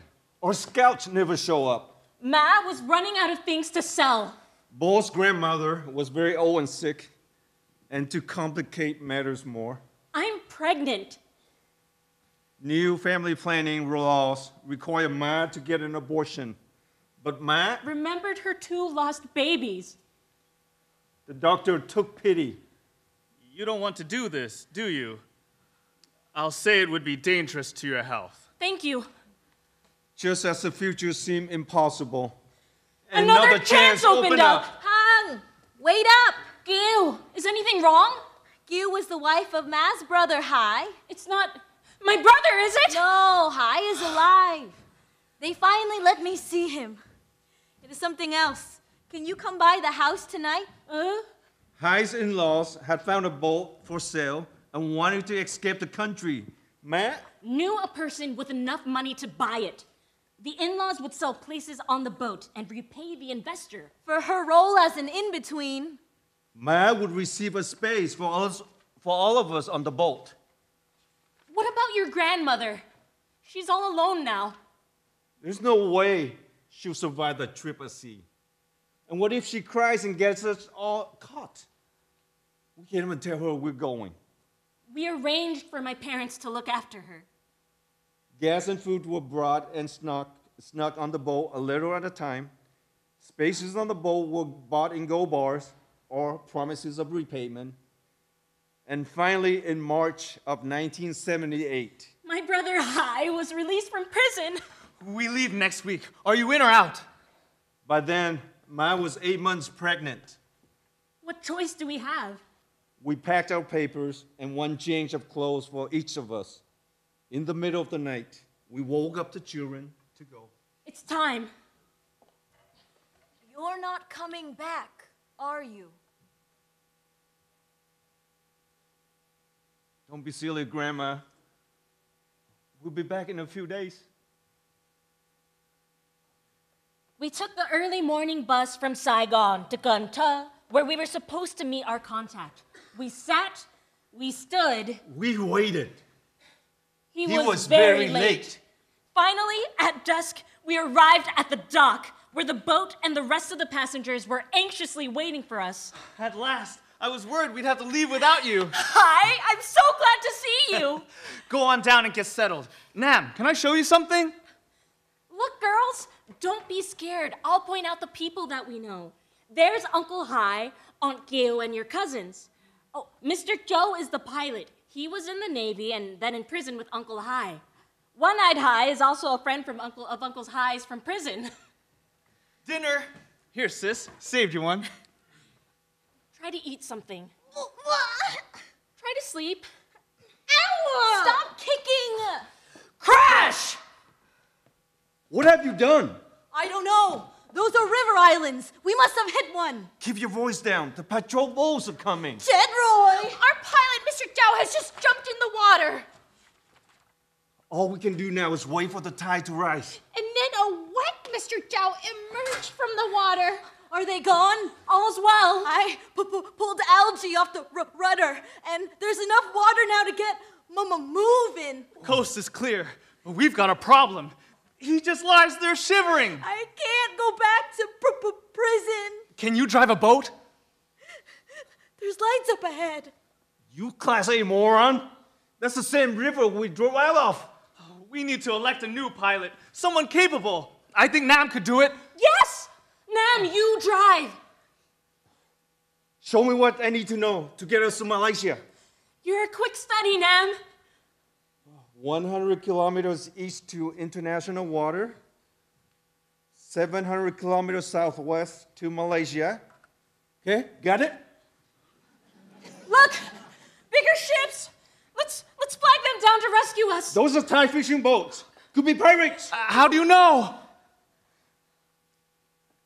Our scouts never show up. Ma was running out of things to sell. Bo's grandmother was very old and sick. And to complicate matters more, I'm pregnant. New family planning laws require Ma to get an abortion. But Ma, Remembered her two lost babies. the doctor took pity. You don't want to do this, do you? I'll say it would be dangerous to your health. Thank you. Just as the future seemed impossible, Another, chance, opened up. Hang! Wait up! Gil, is anything wrong? Gil was the wife of Ma's brother, Hai. It's not my brother, is it? No, Hai is alive. They finally let me see him. It is something else. Can you come by the house tonight? Uh, Hai's in laws had found a boat for sale and wanted to escape the country. Matt? knew a person with enough money to buy it. The in laws would sell places on the boat and repay the investor. For her role as an in between. Ma would receive a space for us, for all of us on the boat. What about your grandmother? She's all alone now. There's no way she'll survive the trip at sea. And what if she cries and gets us all caught? We can't even tell her we're going. We arranged for my parents to look after her. Gas and food were brought and snuck, snuck on the boat a little at a time. Spaces on the boat were bought in gold bars or promises of repayment. And finally, in March of 1978, My brother Hai was released from prison. We leave next week. Are you in or out? by then, Ma was eight months pregnant. What choice do we have? We packed our papers and one change of clothes for each of us. In the middle of the night, we woke up the children to go. It's time. You're not coming back, are you? Don't be silly, Grandma. We'll be back in a few days. We took the early morning bus from Saigon to Gunta, where we were supposed to meet our contact. We sat, we stood. We waited. He, He was, was very, very late. late. Finally, at dusk, we arrived at the dock, where the boat and the rest of the passengers were anxiously waiting for us. At last. I was worried we'd have to leave without you. Hi, I'm so glad to see you. [laughs] Go on down and get settled. Nam, can I show you something? Look, girls, don't be scared. I'll point out the people that we know. There's Uncle Hai, Aunt Gil, and your cousins. Oh, Mr. Joe is the pilot. He was in the Navy and then in prison with Uncle Hai. One-eyed Hai is also a friend from Uncle of Uncle's Hai's from prison. [laughs] Dinner. Here, sis. Saved you one. Try to eat something. Try to sleep. Ow! Stop kicking! Crash! What have you done? I don't know. Those are river islands. We must have hit one. Keep your voice down. The patrol boats are coming. Jed Roy! our pilot, Mr. Zhao, has just jumped in the water. All we can do now is wait for the tide to rise. And then a wet Mr. Zhao emerged from the water. Are they gone? All's well. I pu- pu- pulled algae off the r- rudder, and there's enough water now to get Mama moving. Coast is clear, but we've got a problem. He just lies there shivering. I can't go back to pr- pr- prison. Can you drive a boat? There's lights up ahead. You class A moron. That's the same river we drove out of. Oh, we need to elect a new pilot, someone capable. I think Nam could do it. Yes! Nam, you drive. Show me what I need to know to get us to Malaysia. You're a quick study, Nam. 100 kilometers east to international water, 700 kilometers southwest to Malaysia. Okay, got it? Look, bigger ships. Let's let's flag them down to rescue us. Those are Thai fishing boats. Could be pirates. Uh, how do you know?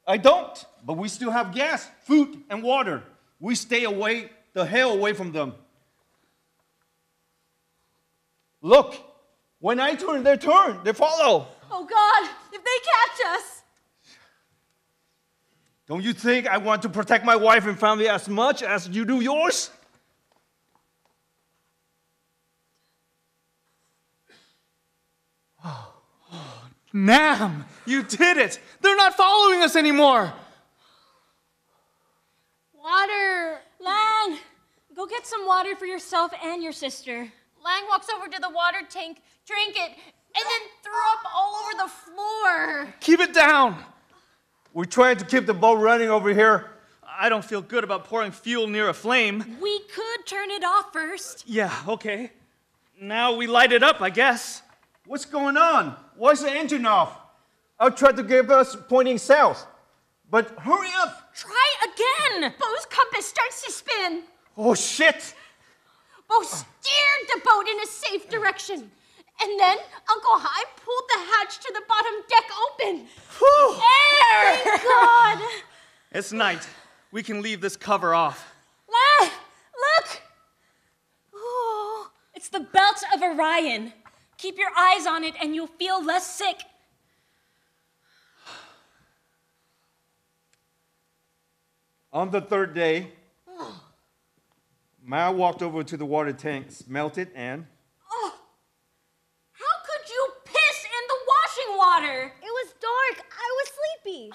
I don't, but we still have gas, food, and water. We stay away, the hell away from them. Look, when I turn, they turn, they follow. Oh God, if they catch us. Don't you think I want to protect my wife and family as much as you do yours? Nam, you did it. They're not following us anymore. Water. Lan, go get some water for yourself and your sister. Lan walks over to the water tank, drank it, and then threw up all over the floor. Keep it down. We're trying to keep the boat running over here. I don't feel good about pouring fuel near a flame. We could turn it off first. Yeah, okay. Now we light it up, I guess. What's going on? Why's the engine off? I'll try to give us pointing south. But hurry up! Try again. Bo's compass starts to spin. Oh shit! Bo steered the boat in a safe direction. And then Uncle Hai pulled the hatch to the bottom deck open. Whew. Air! Thank [laughs] God! It's night. We can leave this cover off. Lan, look. Oh, it's the belt of Orion. Keep your eyes on it and you'll feel less sick. On the third day, Mao walked over to the water tank, smelt it, and Oh, how could you piss in the washing water? It was dark. I was sleepy.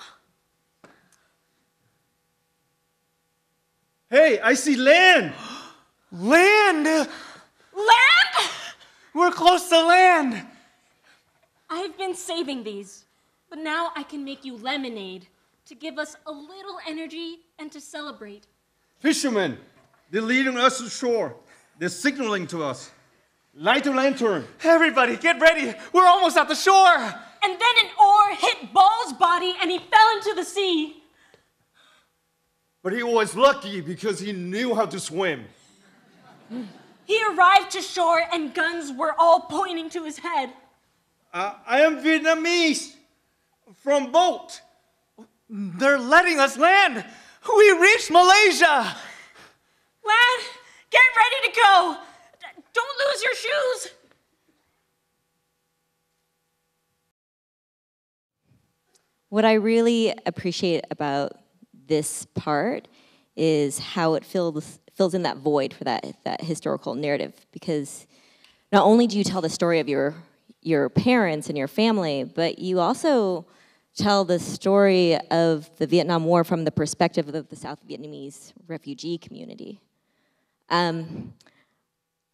hey, I see land! Land! Land? We're close to land! I've been saving these, but now I can make you lemonade to give us a little energy and to celebrate. Fishermen, they're leading us to shore. They're signaling to us. Light a lantern. Everybody, get ready! We're almost at the shore! And then an oar hit Bo's body and he fell into the sea. But he was lucky because he knew how to swim. [laughs] He arrived to shore and guns were all pointing to his head. Uh, I am Vietnamese from boat. They're letting us land! We reached Malaysia! Lad, get ready to go. Don't lose your shoes. What I really appreciate about this part is how it fills fills in that void for that that historical narrative because not only do you tell the story of your your parents and your family, but you also tell the story of the Vietnam War from the perspective of the South Vietnamese refugee community. Um,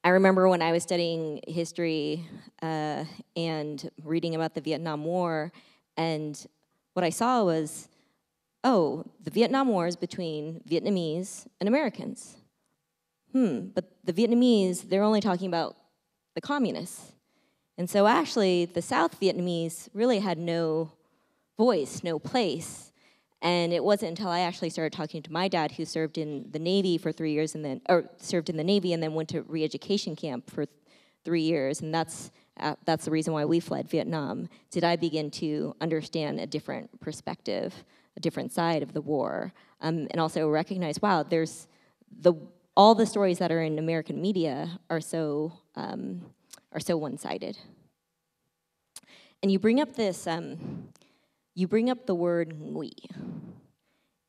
I remember when I was studying history uh, and reading about the Vietnam War, and what I saw was, oh, the Vietnam War is between Vietnamese and Americans. Hmm, but the Vietnamese, they're only talking about the communists. And so actually, the South Vietnamese really had no voice, no place. And it wasn't until I actually started talking to my dad, who served in the Navy for three years and then, or served in the Navy and then went to re-education camp for th- three years, and that's uh, that's the reason why we fled Vietnam. Did I begin to understand a different perspective, a different side of the war, um, and also recognize, wow, there's the all the stories that are in American media are so um, are so one-sided. And you bring up this, um, you bring up the word ngụy.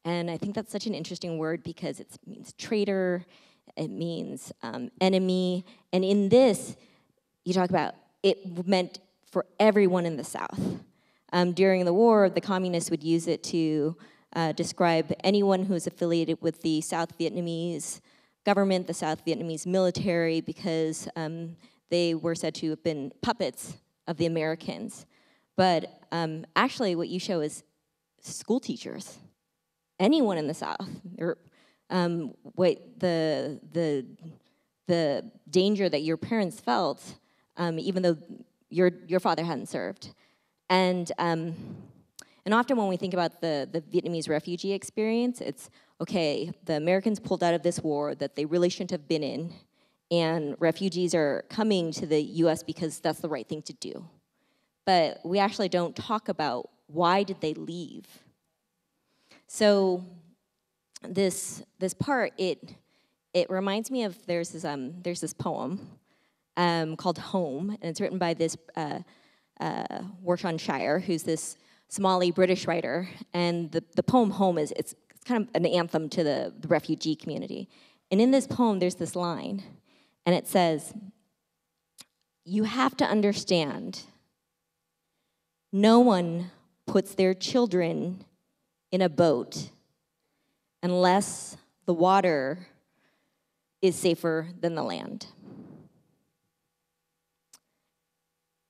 And I think that's such an interesting word because it means traitor, it means um, enemy. And in this, you talk about it meant for everyone in the South. Um, during the war, the communists would use it to uh, describe anyone who is affiliated with the South Vietnamese government, the South Vietnamese military, because um, they were said to have been puppets of the Americans. But um, actually, what you show is school teachers, anyone in the South. Or, um, what the the the danger that your parents felt, um, even though your your father hadn't served, and um, and often when we think about the the Vietnamese refugee experience, it's okay. The Americans pulled out of this war that they really shouldn't have been in, and refugees are coming to the U.S. because that's the right thing to do. But we actually don't talk about why did they leave. So this this part it it reminds me of there's this um there's this poem um, called Home, and it's written by this uh, uh, Warsan Shire, who's this Somali British writer, and the, the poem Home is it's kind of an anthem to the, the refugee community. And in this poem, there's this line, and it says, "You have to understand. No one puts their children in a boat unless the water is safer than the land.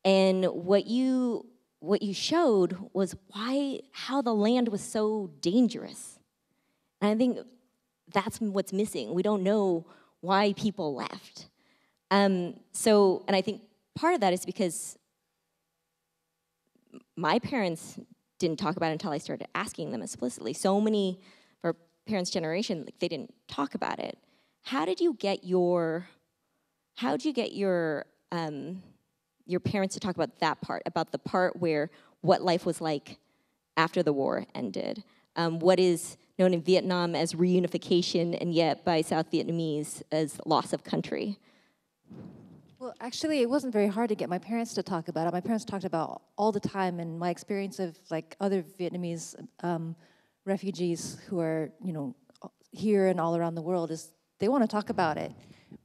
And what you what you showed was why how the land was so dangerous. And I think that's what's missing. We don't know why people left. Um, so, and I think part of that is because my parents didn't talk about it until I started asking them explicitly. So many of our parents' generation, like they didn't talk about it. How did you get your, how did you get your, um, your parents to talk about that part, about the part where what life was like after the war ended? Um, what is known in Vietnam as reunification, and yet by South Vietnamese as loss of country? Well, actually, it wasn't very hard to get my parents to talk about it. My parents talked about all the time, and my experience of like other Vietnamese um, refugees who are, you know, here and all around the world is they want to talk about it.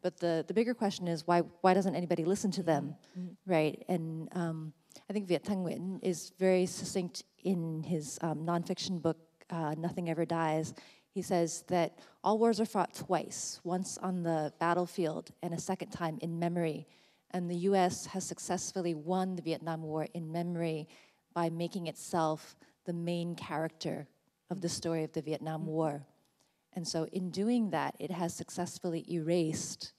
But the, the bigger question is why why doesn't anybody listen to them, mm-hmm. right? And um, I think Viet Thanh Nguyen is very succinct in his um, nonfiction book uh, Nothing Ever Dies. He says that all wars are fought twice, once on the battlefield and a second time in memory. And the US has successfully won the Vietnam War in memory by making itself the main character of the story of the Vietnam War. And so, in doing that, it has successfully erased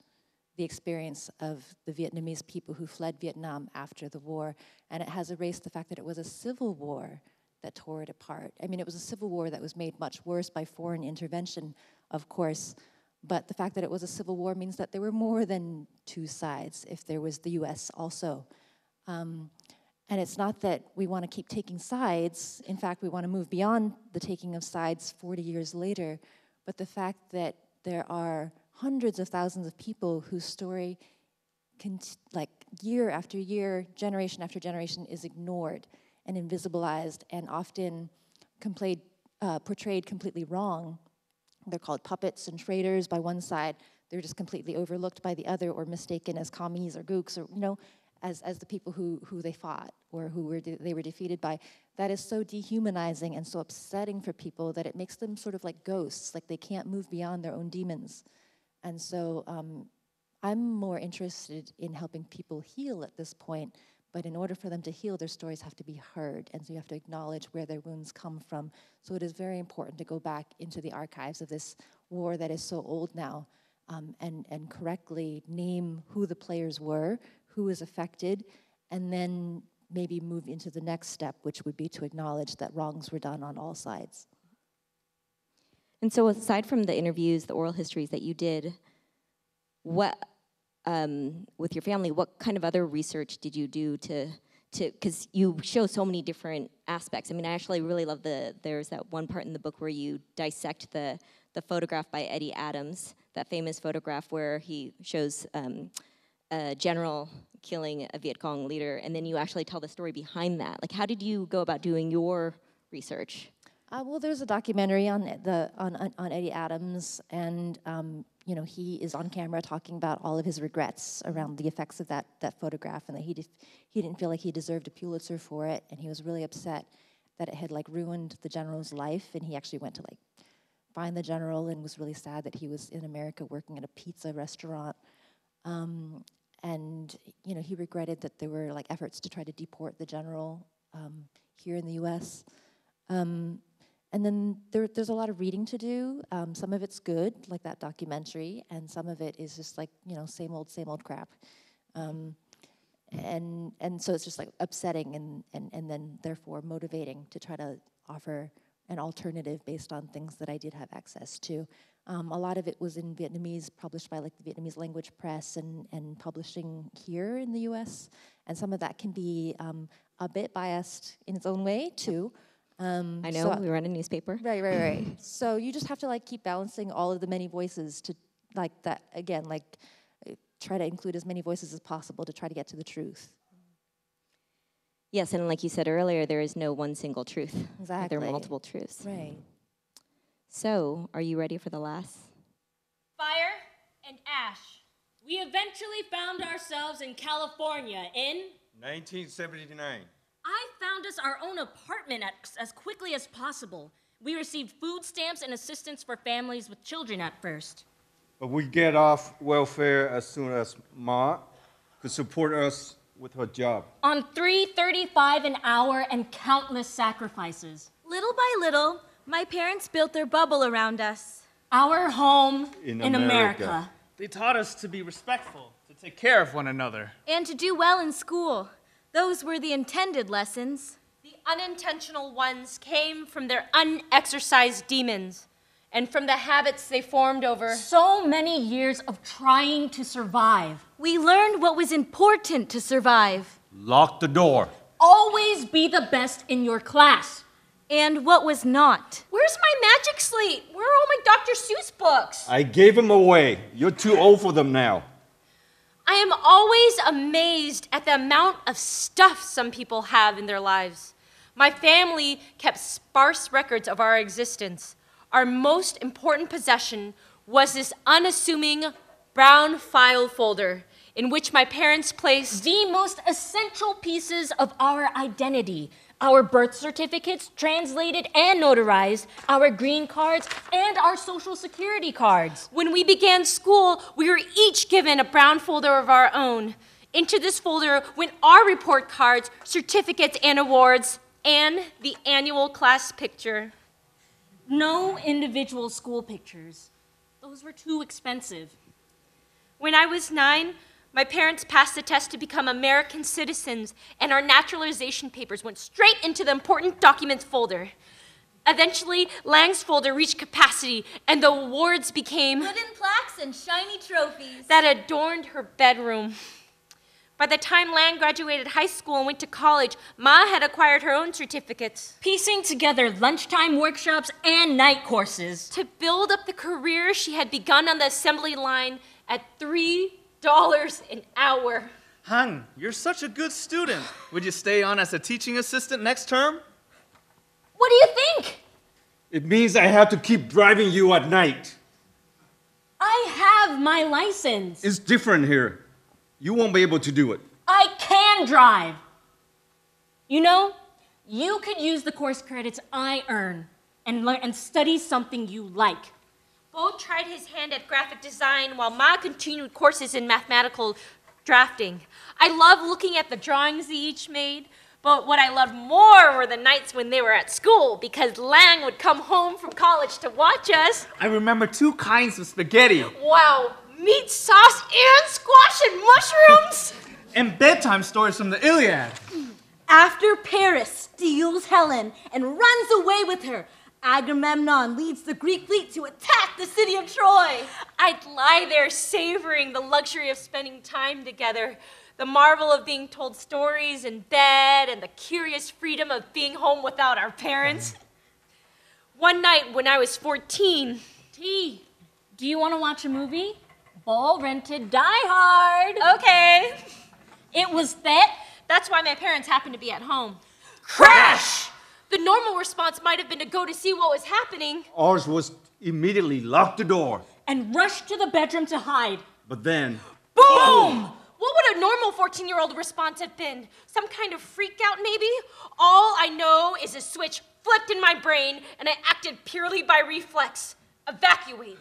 the experience of the Vietnamese people who fled Vietnam after the war. And it has erased the fact that it was a civil war that tore it apart. I mean, it was a civil war that was made much worse by foreign intervention, of course. But the fact that it was a civil war means that there were more than two sides, if there was the US also. Um, and it's not that we want to keep taking sides. In fact, we want to move beyond the taking of sides 40 years later. But the fact that there are hundreds of thousands of people whose story, can like year after year, generation after generation, is ignored and invisibilized and often complayed, uh, portrayed completely wrong. They're called puppets and traitors by one side. They're just completely overlooked by the other or mistaken as commies or gooks or, you know, as, as the people who, who they fought or who were they were defeated by. That is so dehumanizing and so upsetting for people that it makes them sort of like ghosts, like they can't move beyond their own demons. And so um, I'm more interested in helping people heal at this point but in order for them to heal, their stories have to be heard. And so you have to acknowledge where their wounds come from. So it is very important to go back into the archives of this war that is so old now um, and, and correctly name who the players were, who was affected, and then maybe move into the next step, which would be to acknowledge that wrongs were done on all sides. And so, aside from the interviews, the oral histories that you did, what um, with your family, what kind of other research did you do to to because you show so many different aspects. I mean, I actually really love the there's that one part in the book where you dissect the the photograph by Eddie Adams, that famous photograph where he shows um, a general killing a Viet Cong leader, and then you actually tell the story behind that. Like, how did you go about doing your research? Uh, well, there's a documentary on the on on, on Eddie Adams, and um, you know he is on camera talking about all of his regrets around the effects of that that photograph, and that he he didn't feel like he deserved a Pulitzer for it, and he was really upset that it had like ruined the general's life, and he actually went to like find the general and was really sad that he was in America working at a pizza restaurant. Um, and you know he regretted that there were like efforts to try to deport the general um, here in the U.S. Um, and then there, there's a lot of reading to do. Um, some of it's good, like that documentary, and some of it is just like you know same old, same old crap. Um, and and so it's just like upsetting and, and and then therefore motivating to try to offer an alternative based on things that I did have access to. Um, a lot of it was in Vietnamese, published by like the Vietnamese language press and, and publishing here in the US. And some of that can be um, a bit biased in its own way too. Um, I know, so- we run a newspaper. Right, right, right. [laughs] so you just have to like keep balancing all of the many voices to like that again, like uh, try to include as many voices as possible to try to get to the truth. Yes, and like you said earlier, there is no one single truth. Exactly. There are multiple truths. Right. So, are you ready for the last? Fire and ash. We eventually found ourselves in California in. 1979. I found us our own apartment at, as quickly as possible. We received food stamps and assistance for families with children at first. But we get off welfare as soon as Ma could support us with her job. On 335 an hour and countless sacrifices. Little by little, my parents built their bubble around us. Our home In in, America. America. They taught us to be respectful, to take care of one another. And to do well in school. Those were the intended lessons. The unintentional ones came from their unexercised demons and from the habits they formed over. So many years of trying to survive. We learned what was important to survive. Lock the door. Always be the best in your class. And what was not. Where's my magic slate? Where are all my Dr. Seuss books? I gave them away. You're too old for them now. I am always amazed at the amount of stuff some people have in their lives. My family kept sparse records of our existence. Our most important possession was this unassuming brown file folder in which my parents placed The most essential pieces of our identity our birth certificates, translated and notarized, our green cards, and our social security cards. When we began school, we were each given a brown folder of our own. Into this folder went our report cards, certificates, and awards, and the annual class picture. No individual school pictures. Those were too expensive. When I was nine, my parents passed the test to become American citizens, and our naturalization papers went straight into the important documents folder. Eventually, Lan's folder reached capacity, and the awards became Wooden plaques and shiny trophies. that adorned her bedroom. By the time Lang graduated high school and went to college, Ma had acquired her own certificates. Piecing together lunchtime workshops and night courses. To build up the career she had begun on the assembly line at $3 an hour. Han, you're such a good student. Would you stay on as a teaching assistant next term? What do you think? It means I have to keep driving you at night. I have my license. It's different here. You won't be able to do it. I can drive. You know, you could use the course credits I earn and learn and study something you like. Bo tried his hand at graphic design while Ma continued courses in mathematical drafting. I loved looking at the drawings they each made, but what I loved more were the nights when they were at school because Lan would come home from college to watch us. I remember two kinds of spaghetti Wow, meat sauce and squash and mushrooms! [laughs] and bedtime stories from the Iliad. After Paris steals Helen and runs away with her, Agamemnon leads the Greek fleet to attack the city of Troy. I'd lie there savoring the luxury of spending time together, the marvel of being told stories in bed, and the curious freedom of being home without our parents. Mm-hmm. One night when I was 14, T, do you want to watch a movie? Bo rented Die Hard. okay, It was that. that's why my parents happened to be at home. Crash! The normal response might have been to go to see what was happening. Ours was immediately lock the door. And rush to the bedroom to hide. But then, Boom! What would a normal 14 year old response have been? Some kind of freak out, maybe? All I know is a switch flipped in my brain and I acted purely by reflex. Evacuate.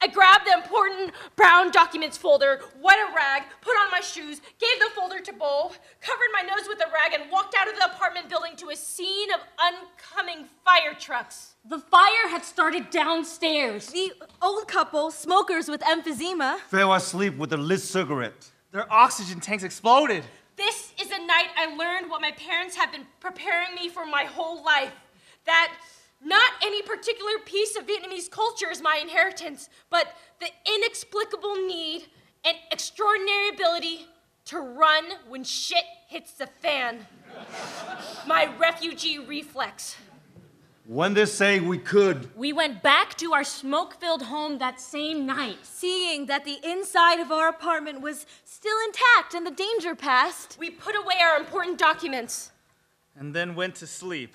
I grabbed the important brown documents folder, wet a rag, put on my shoes, gave the folder to Bo, covered my nose with a rag, and walked out of the apartment building to a scene of oncoming fire trucks. The fire had started downstairs. The old couple, smokers with emphysema, fell asleep with a lit cigarette. Their oxygen tanks exploded. This is a night I learned what my parents have been preparing me for my whole life. That not any particular piece of Vietnamese culture is my inheritance, but the inexplicable need and extraordinary ability to run when shit hits the fan. my refugee reflex. When they say we could, We went back to our smoke filled home that same night. seeing that the inside of our apartment was still intact and the danger past. We put away our important documents. And then went to sleep.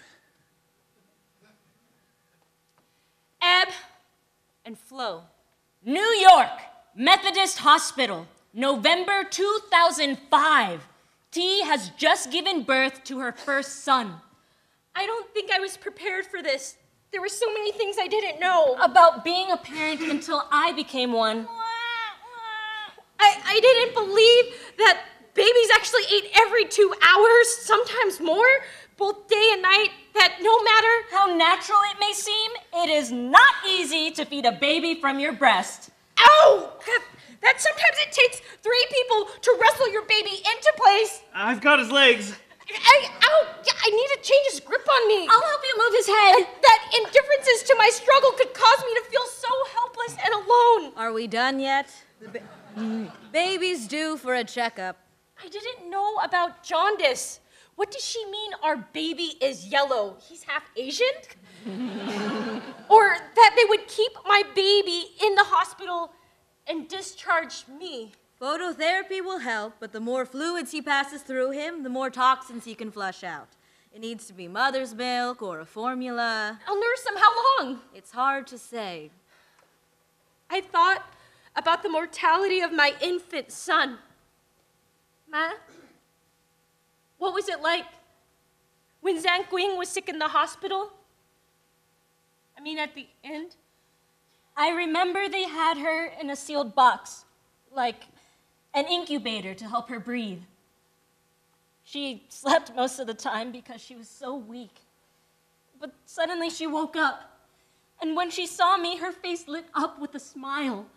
Ebb and flow. New York, Methodist Hospital, November 2005. Thi has just given birth to her first son. I don't think I was prepared for this. There were so many things I didn't know. About being a parent until I became one. I, I didn't believe that babies actually ate every two hours, sometimes more, both day and night, that no matter How natural it may seem, it is not easy to feed a baby from your breast. Ow! That, that sometimes it takes three people to wrestle your baby into place. I've got his legs. I, ow! Yeah, I need to change his grip on me. I'll help you move his head. That indifferences to my struggle could cause me to feel so helpless and alone. Are we done yet? The ba-. Baby's due for a checkup. I didn't know about jaundice. What does she mean our baby is yellow? He's half Asian? [laughs] or that they would keep my baby in the hospital and discharge me? Phototherapy will help, but the more fluids he passes through him, the more toxins he can flush out. It needs to be mother's milk or a formula. I'll nurse him how long? It's hard to say. I thought about the mortality of my infant son. Ma, what was it like when Zhang Guing was sick in the hospital? I mean, at the end? I remember they had her in a sealed box, like an incubator to help her breathe. She slept most of the time because she was so weak. But suddenly she woke up, and when she saw me, her face lit up with a smile.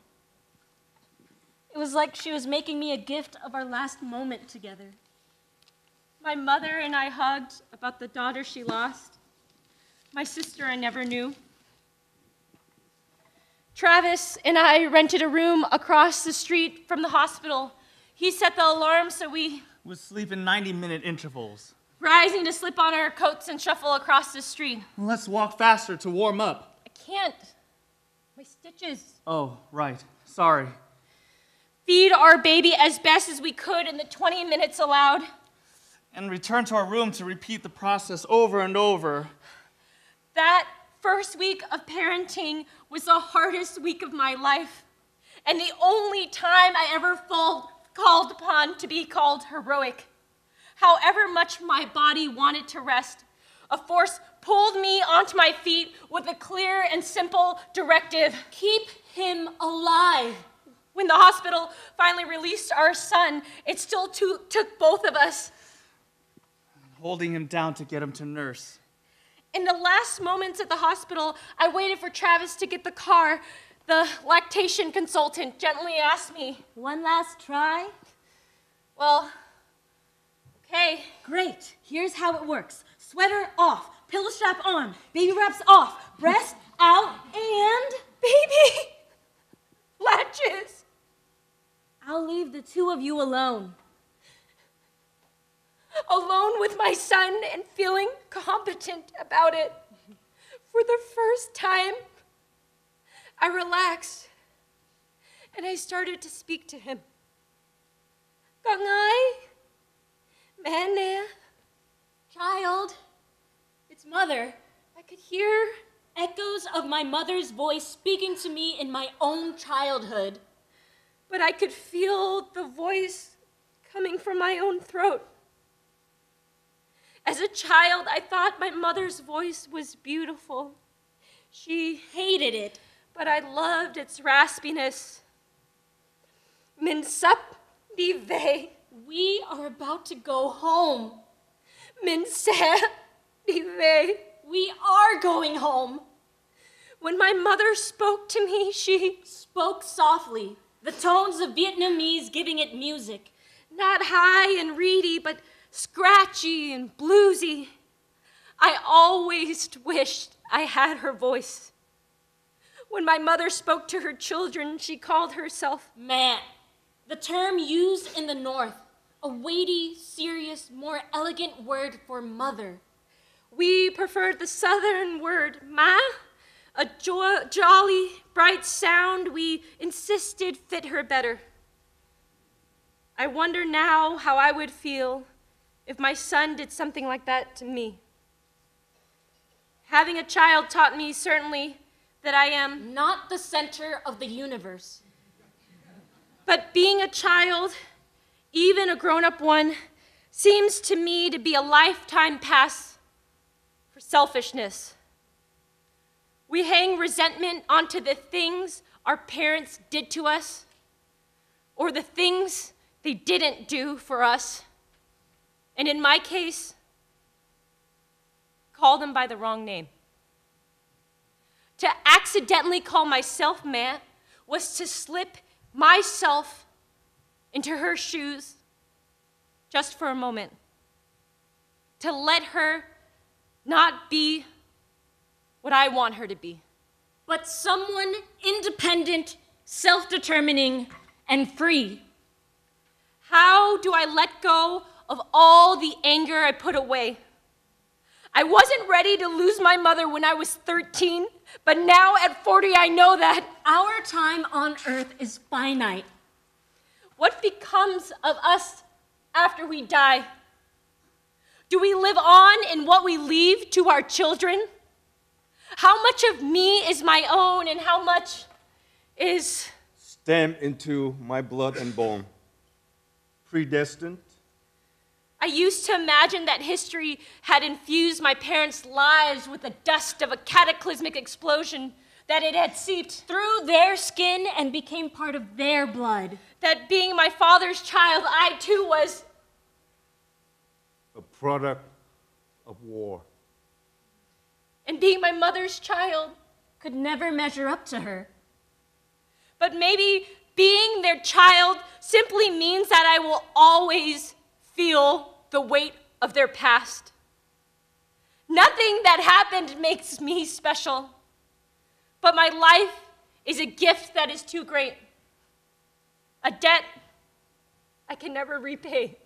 It was like she was making me a gift of our last moment together. My mother and I hugged about the daughter she lost. My sister I never knew. Travis and I rented a room across the street from the hospital. He set the alarm so we, Would sleep in 90 minute intervals. rising to slip on our coats and shuffle across the street. Let's walk faster to warm up. I can't. My stitches. Oh, right. Sorry. Feed our baby as best as we could in the 20 minutes allowed. And return to our room to repeat the process over and over. That first week of parenting was the hardest week of my life, and the only time I ever felt called upon to be called heroic. However much my body wanted to rest, a force pulled me onto my feet with a clear and simple directive Keep him alive. When the hospital finally released our son, it still too, took both of us. Holding him down to get him to nurse. In the last moments at the hospital, I waited for Travis to get the car. The lactation consultant gently asked me, One last try? Well, okay. Great. Here's how it works sweater off, pillow strap on, baby wraps off, breast out, and. Baby! [laughs] Latches! I'll leave the two of you alone. Alone with my son and feeling competent about it. For the first time, I relaxed and I started to speak to him. Mẹ nè. Child, It's Mother, I could hear, echoes of my mother's voice speaking to me in my own childhood. but I could feel the voice coming from my own throat. As a child, I thought my mother's voice was beautiful. She Hated it. but I loved its raspiness. Min sup di ve, We are about to go home. min se di ve. We are going home. When my mother spoke to me, she, Spoke softly, the tones of Vietnamese giving it music. not high and reedy, but scratchy and bluesy. I always wished I had her voice. When my mother spoke to her children, she called herself Mẹ, the term used in the North, a weighty, serious, more elegant word for mother. We preferred the southern word ma, a jo- jolly, bright sound we insisted fit her better. I wonder now how I would feel if my son did something like that to me. Having a child taught me certainly that I am, Not the center of the universe. but being a child, even a grown up one, seems to me to be a lifetime pass for selfishness. We hang resentment onto the things our parents did to us or the things they didn't do for us. And in my case, call them by the wrong name. To accidentally call myself Mẹ was to slip myself into her shoes just for a moment. To let her not be what I want her to be. But someone independent, self determining, and free. How do I let go of all the anger I put away? I wasn't ready to lose my mother when I was 13, but now at 40, I know that. Our time on earth is finite. What becomes of us after we die? Do we live on in what we leave to our children? How much of me is my own and how much is Stamped into my blood and bone. Predestined. I used to imagine that history had infused my parents' lives with the dust of a cataclysmic explosion, that it had seeped Through their skin and became part of their blood. that being my father's child, I too was. A product of war. And being my mother's child, Could never measure up to her. but maybe being their child simply means that I will always feel the weight of their past. Nothing that happened makes me special, but my life is a gift that is too great, a debt I can never repay.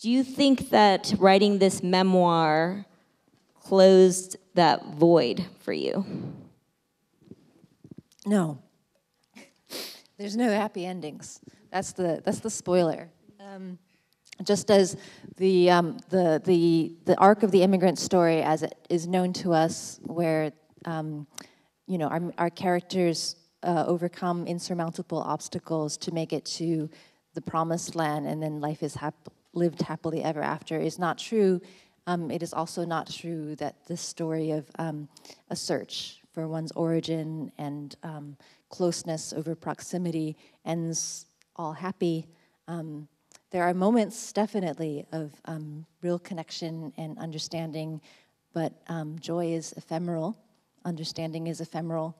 Do you think that writing this memoir closed that void for you? No. There's no happy endings. That's the that's the spoiler. Um, just as the, um, the the the arc of the immigrant story, as it is known to us, where um, you know our our characters uh, overcome insurmountable obstacles to make it to the promised land, and then life is hap- lived happily ever after, is not true. Um, it is also not true that the story of um, a search for one's origin and um, closeness over proximity ends all happy. Um, there are moments, definitely, of um, real connection and understanding, but um, joy is ephemeral, understanding is ephemeral,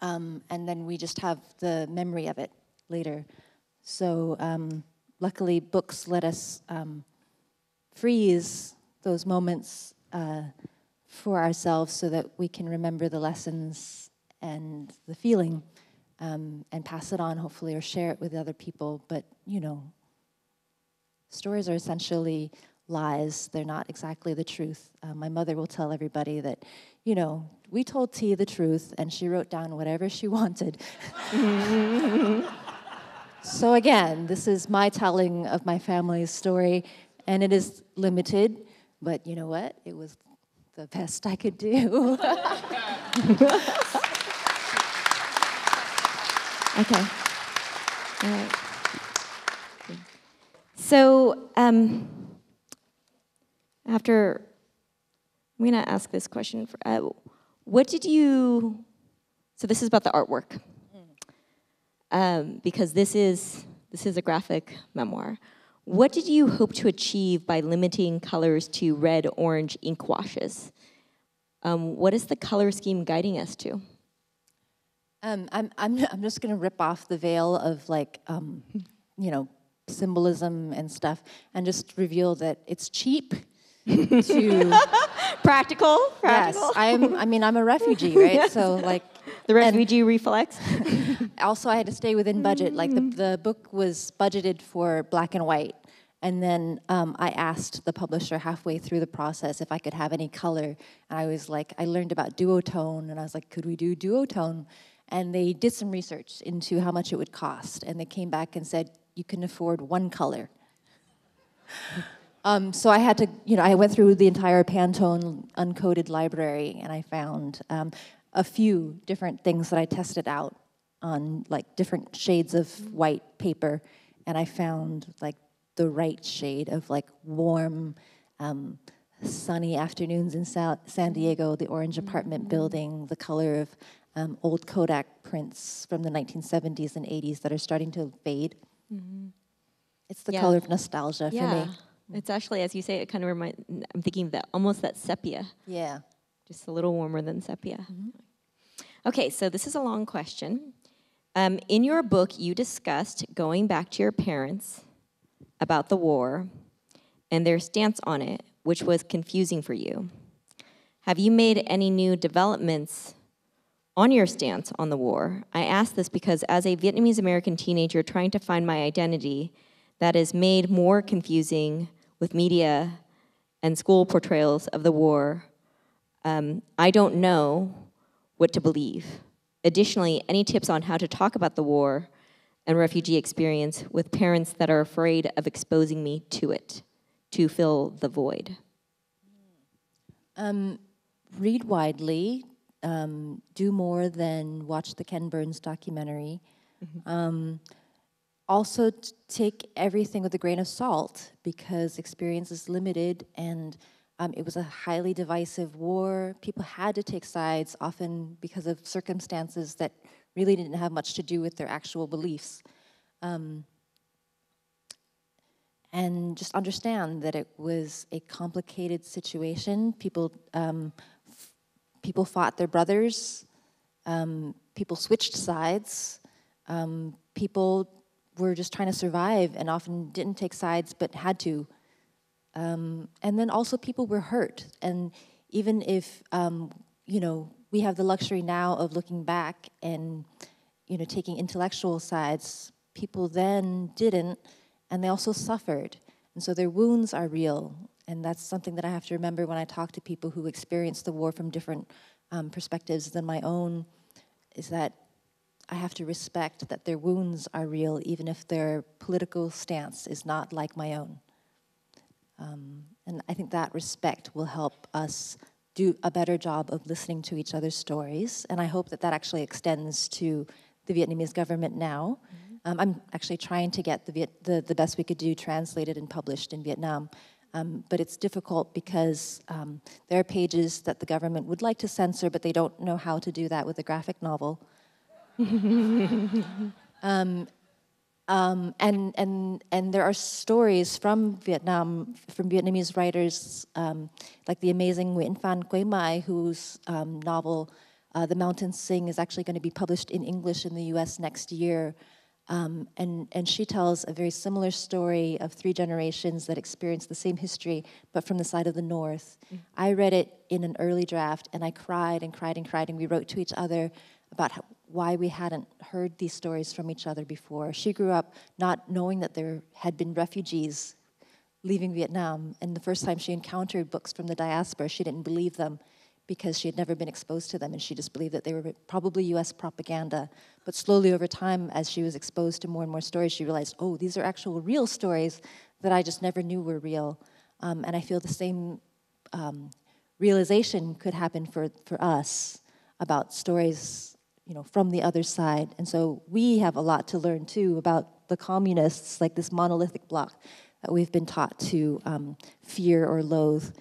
um, and then we just have the memory of it later. So, um, luckily, books let us um, freeze those moments uh, for ourselves so that we can remember the lessons and the feeling um, and pass it on, hopefully, or share it with other people. But, you know, stories are essentially lies. They're not exactly the truth. Uh, my mother will tell everybody that, you know, we told Thi the truth and she wrote down whatever she [laughs] wanted. so, again, this is my telling of my family's story. and it is limited, but you know what? It was the best I could do. [laughs] Okay. All right. So, um, after, I'm going to ask this question. For, uh, what did you, so this is about the artwork. Um, because this is, this is a graphic memoir. What did you hope to achieve by limiting colors to red, orange ink washes? Um, what is the color scheme guiding us to? Um, I'm, I'm, I'm just going to rip off the veil of like, um, you know, symbolism and stuff and just reveal that it's cheap [laughs] to. Practical? yes, I'm, I mean, I'm a refugee, [laughs] right? So, like, the refugee reflex? [laughs] also, I had to stay within budget. Like, the, the book was budgeted for black and white. And then um, I asked the publisher halfway through the process if I could have any color. And I was like, I learned about duotone, and I was like, could we do duotone? And they did some research into how much it would cost. And they came back and said, you can afford one color. Um, so I had to, you know, I went through the entire Pantone uncoated library and I found um, a few different things that I tested out on like different shades of white paper. And I found like the right shade of like warm, um, sunny afternoons in Sa- San Diego, the orange apartment building, the color of um, old Kodak prints from the 1970s and 80s that are starting to fade. It's the Yeah. color of nostalgia for me. It's actually, as you say, it kind of reminds, I'm thinking of that, almost that sepia, Yeah. just a little warmer than sepia. Okay, so this is a long question. Um, in your book, you discussed going back to your parents about the war and their stance on it, which was confusing for you. Have you made any new developments on your stance on the war? I ask this because as a Vietnamese American teenager trying to find my identity, that is made more confusing with media and school portrayals of the war, um, I don't know what to believe. Additionally, any tips on how to talk about the war and refugee experience with parents that are afraid of exposing me to it, to fill the void? Um, read widely. Um, do more than watch the Ken Burns documentary. Um, also, take everything with a grain of salt because experience is limited and um, it was a highly divisive war. People had to take sides, often because of circumstances that really didn't have much to do with their actual beliefs. Um, and just understand that it was a complicated situation. People, um, people fought their brothers. Um, people switched sides. Um, people were just trying to survive and often didn't take sides but had to. Um, and then also people were hurt. And even if, um, you know, we have the luxury now of looking back and, you know, taking intellectual sides, people then didn't, and they also suffered. And so their wounds are real. And that's something that I have to remember when I talk to people who experience the war from different um, perspectives than my own, is that I have to respect that their wounds are real, even if their political stance is not like my own. Um, and I think that respect will help us do a better job of listening to each other's stories. And I hope that that actually extends to the Vietnamese government now. Um, I'm actually trying to get the, Viet- the, the best we could do translated and published in Vietnam. Um, but it's difficult because um, there are pages that the government would like to censor, but they don't know how to do that with a graphic novel. [laughs] um, um, and, and, and there are stories from Vietnam, from Vietnamese writers, um, like the amazing Nguyen Phan Quế Mai, whose um, novel, uh, The Mountains Sing, is actually going to be published in English in the US next year. Um, and, and she tells a very similar story of three generations that experience the same history, but from the side of the North. I read it in an early draft, and I cried and cried and cried, and we wrote to each other about how, why we hadn't heard these stories from each other before. She grew up not knowing that there had been refugees leaving Vietnam, and the first time she encountered books from the diaspora, she didn't believe them because she had never been exposed to them and she just believed that they were probably US propaganda. But slowly over time, as she was exposed to more and more stories, she realized, oh, these are actual real stories that I just never knew were real. Um, and I feel the same um, realization could happen for, for us about stories you know, from the other side. And so we have a lot to learn too about the communists, like this monolithic block that we've been taught to um, fear or loathe.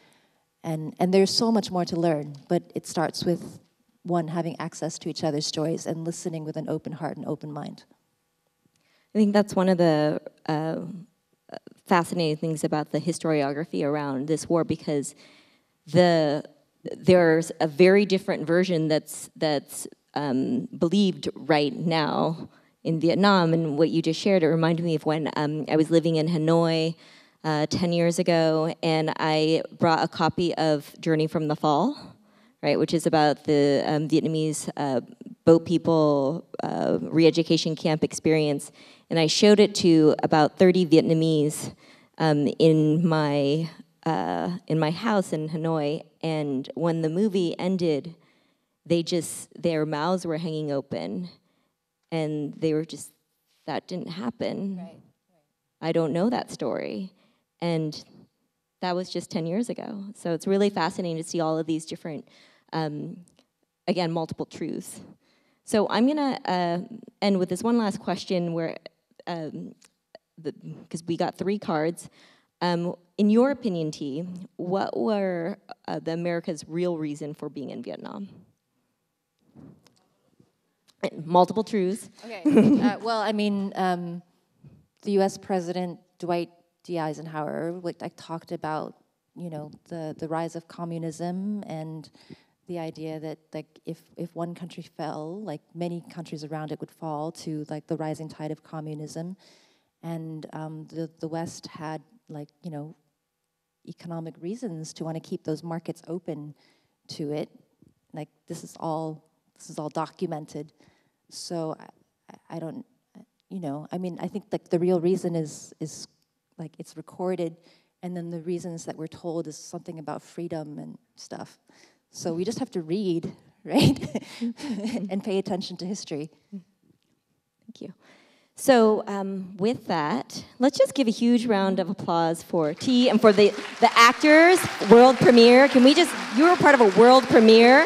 And, and there's so much more to learn, but it starts with one having access to each other's stories and listening with an open heart and open mind. I think that's one of the uh, fascinating things about the historiography around this war because the there's a very different version that's that's um, believed right now in Vietnam. And what you just shared, it reminded me of when um, I was living in Hanoi uh, 10 years ago, and I brought a copy of Journey from the Fall, right, which is about the um, Vietnamese uh, boat people uh, re-education camp experience. And I showed it to about 30 Vietnamese um, in my uh, in my house in Hanoi. And when the movie ended, they just their mouths were hanging open and they were just that didn't happen right, right. i don't know that story and that was just 10 years ago so it's really fascinating to see all of these different um, again multiple truths so i'm going to uh, end with this one last question where because um, we got three cards um, in your opinion Thi what were uh, the america's real reason for being in vietnam multiple truths. Okay. uh, well, I mean, um, the U.S. President Dwight D. Eisenhower, I talked about, you know, the the rise of communism and the idea that like if if one country fell, like many countries around it would fall to like the rising tide of communism, and um, the the West had like you know economic reasons to want to keep those markets open to it. Like this is all this is all documented. So I, I don't, you know, I mean, I think like the real reason is is like it's recorded, and then the reasons that we're told is something about freedom and stuff. So we just have to read, [laughs] right, and pay attention to history. Thank you. So um, with that, let's just give a huge round of applause for Thi and for the, the actors, world premiere. Can we just, you were part of a world premiere.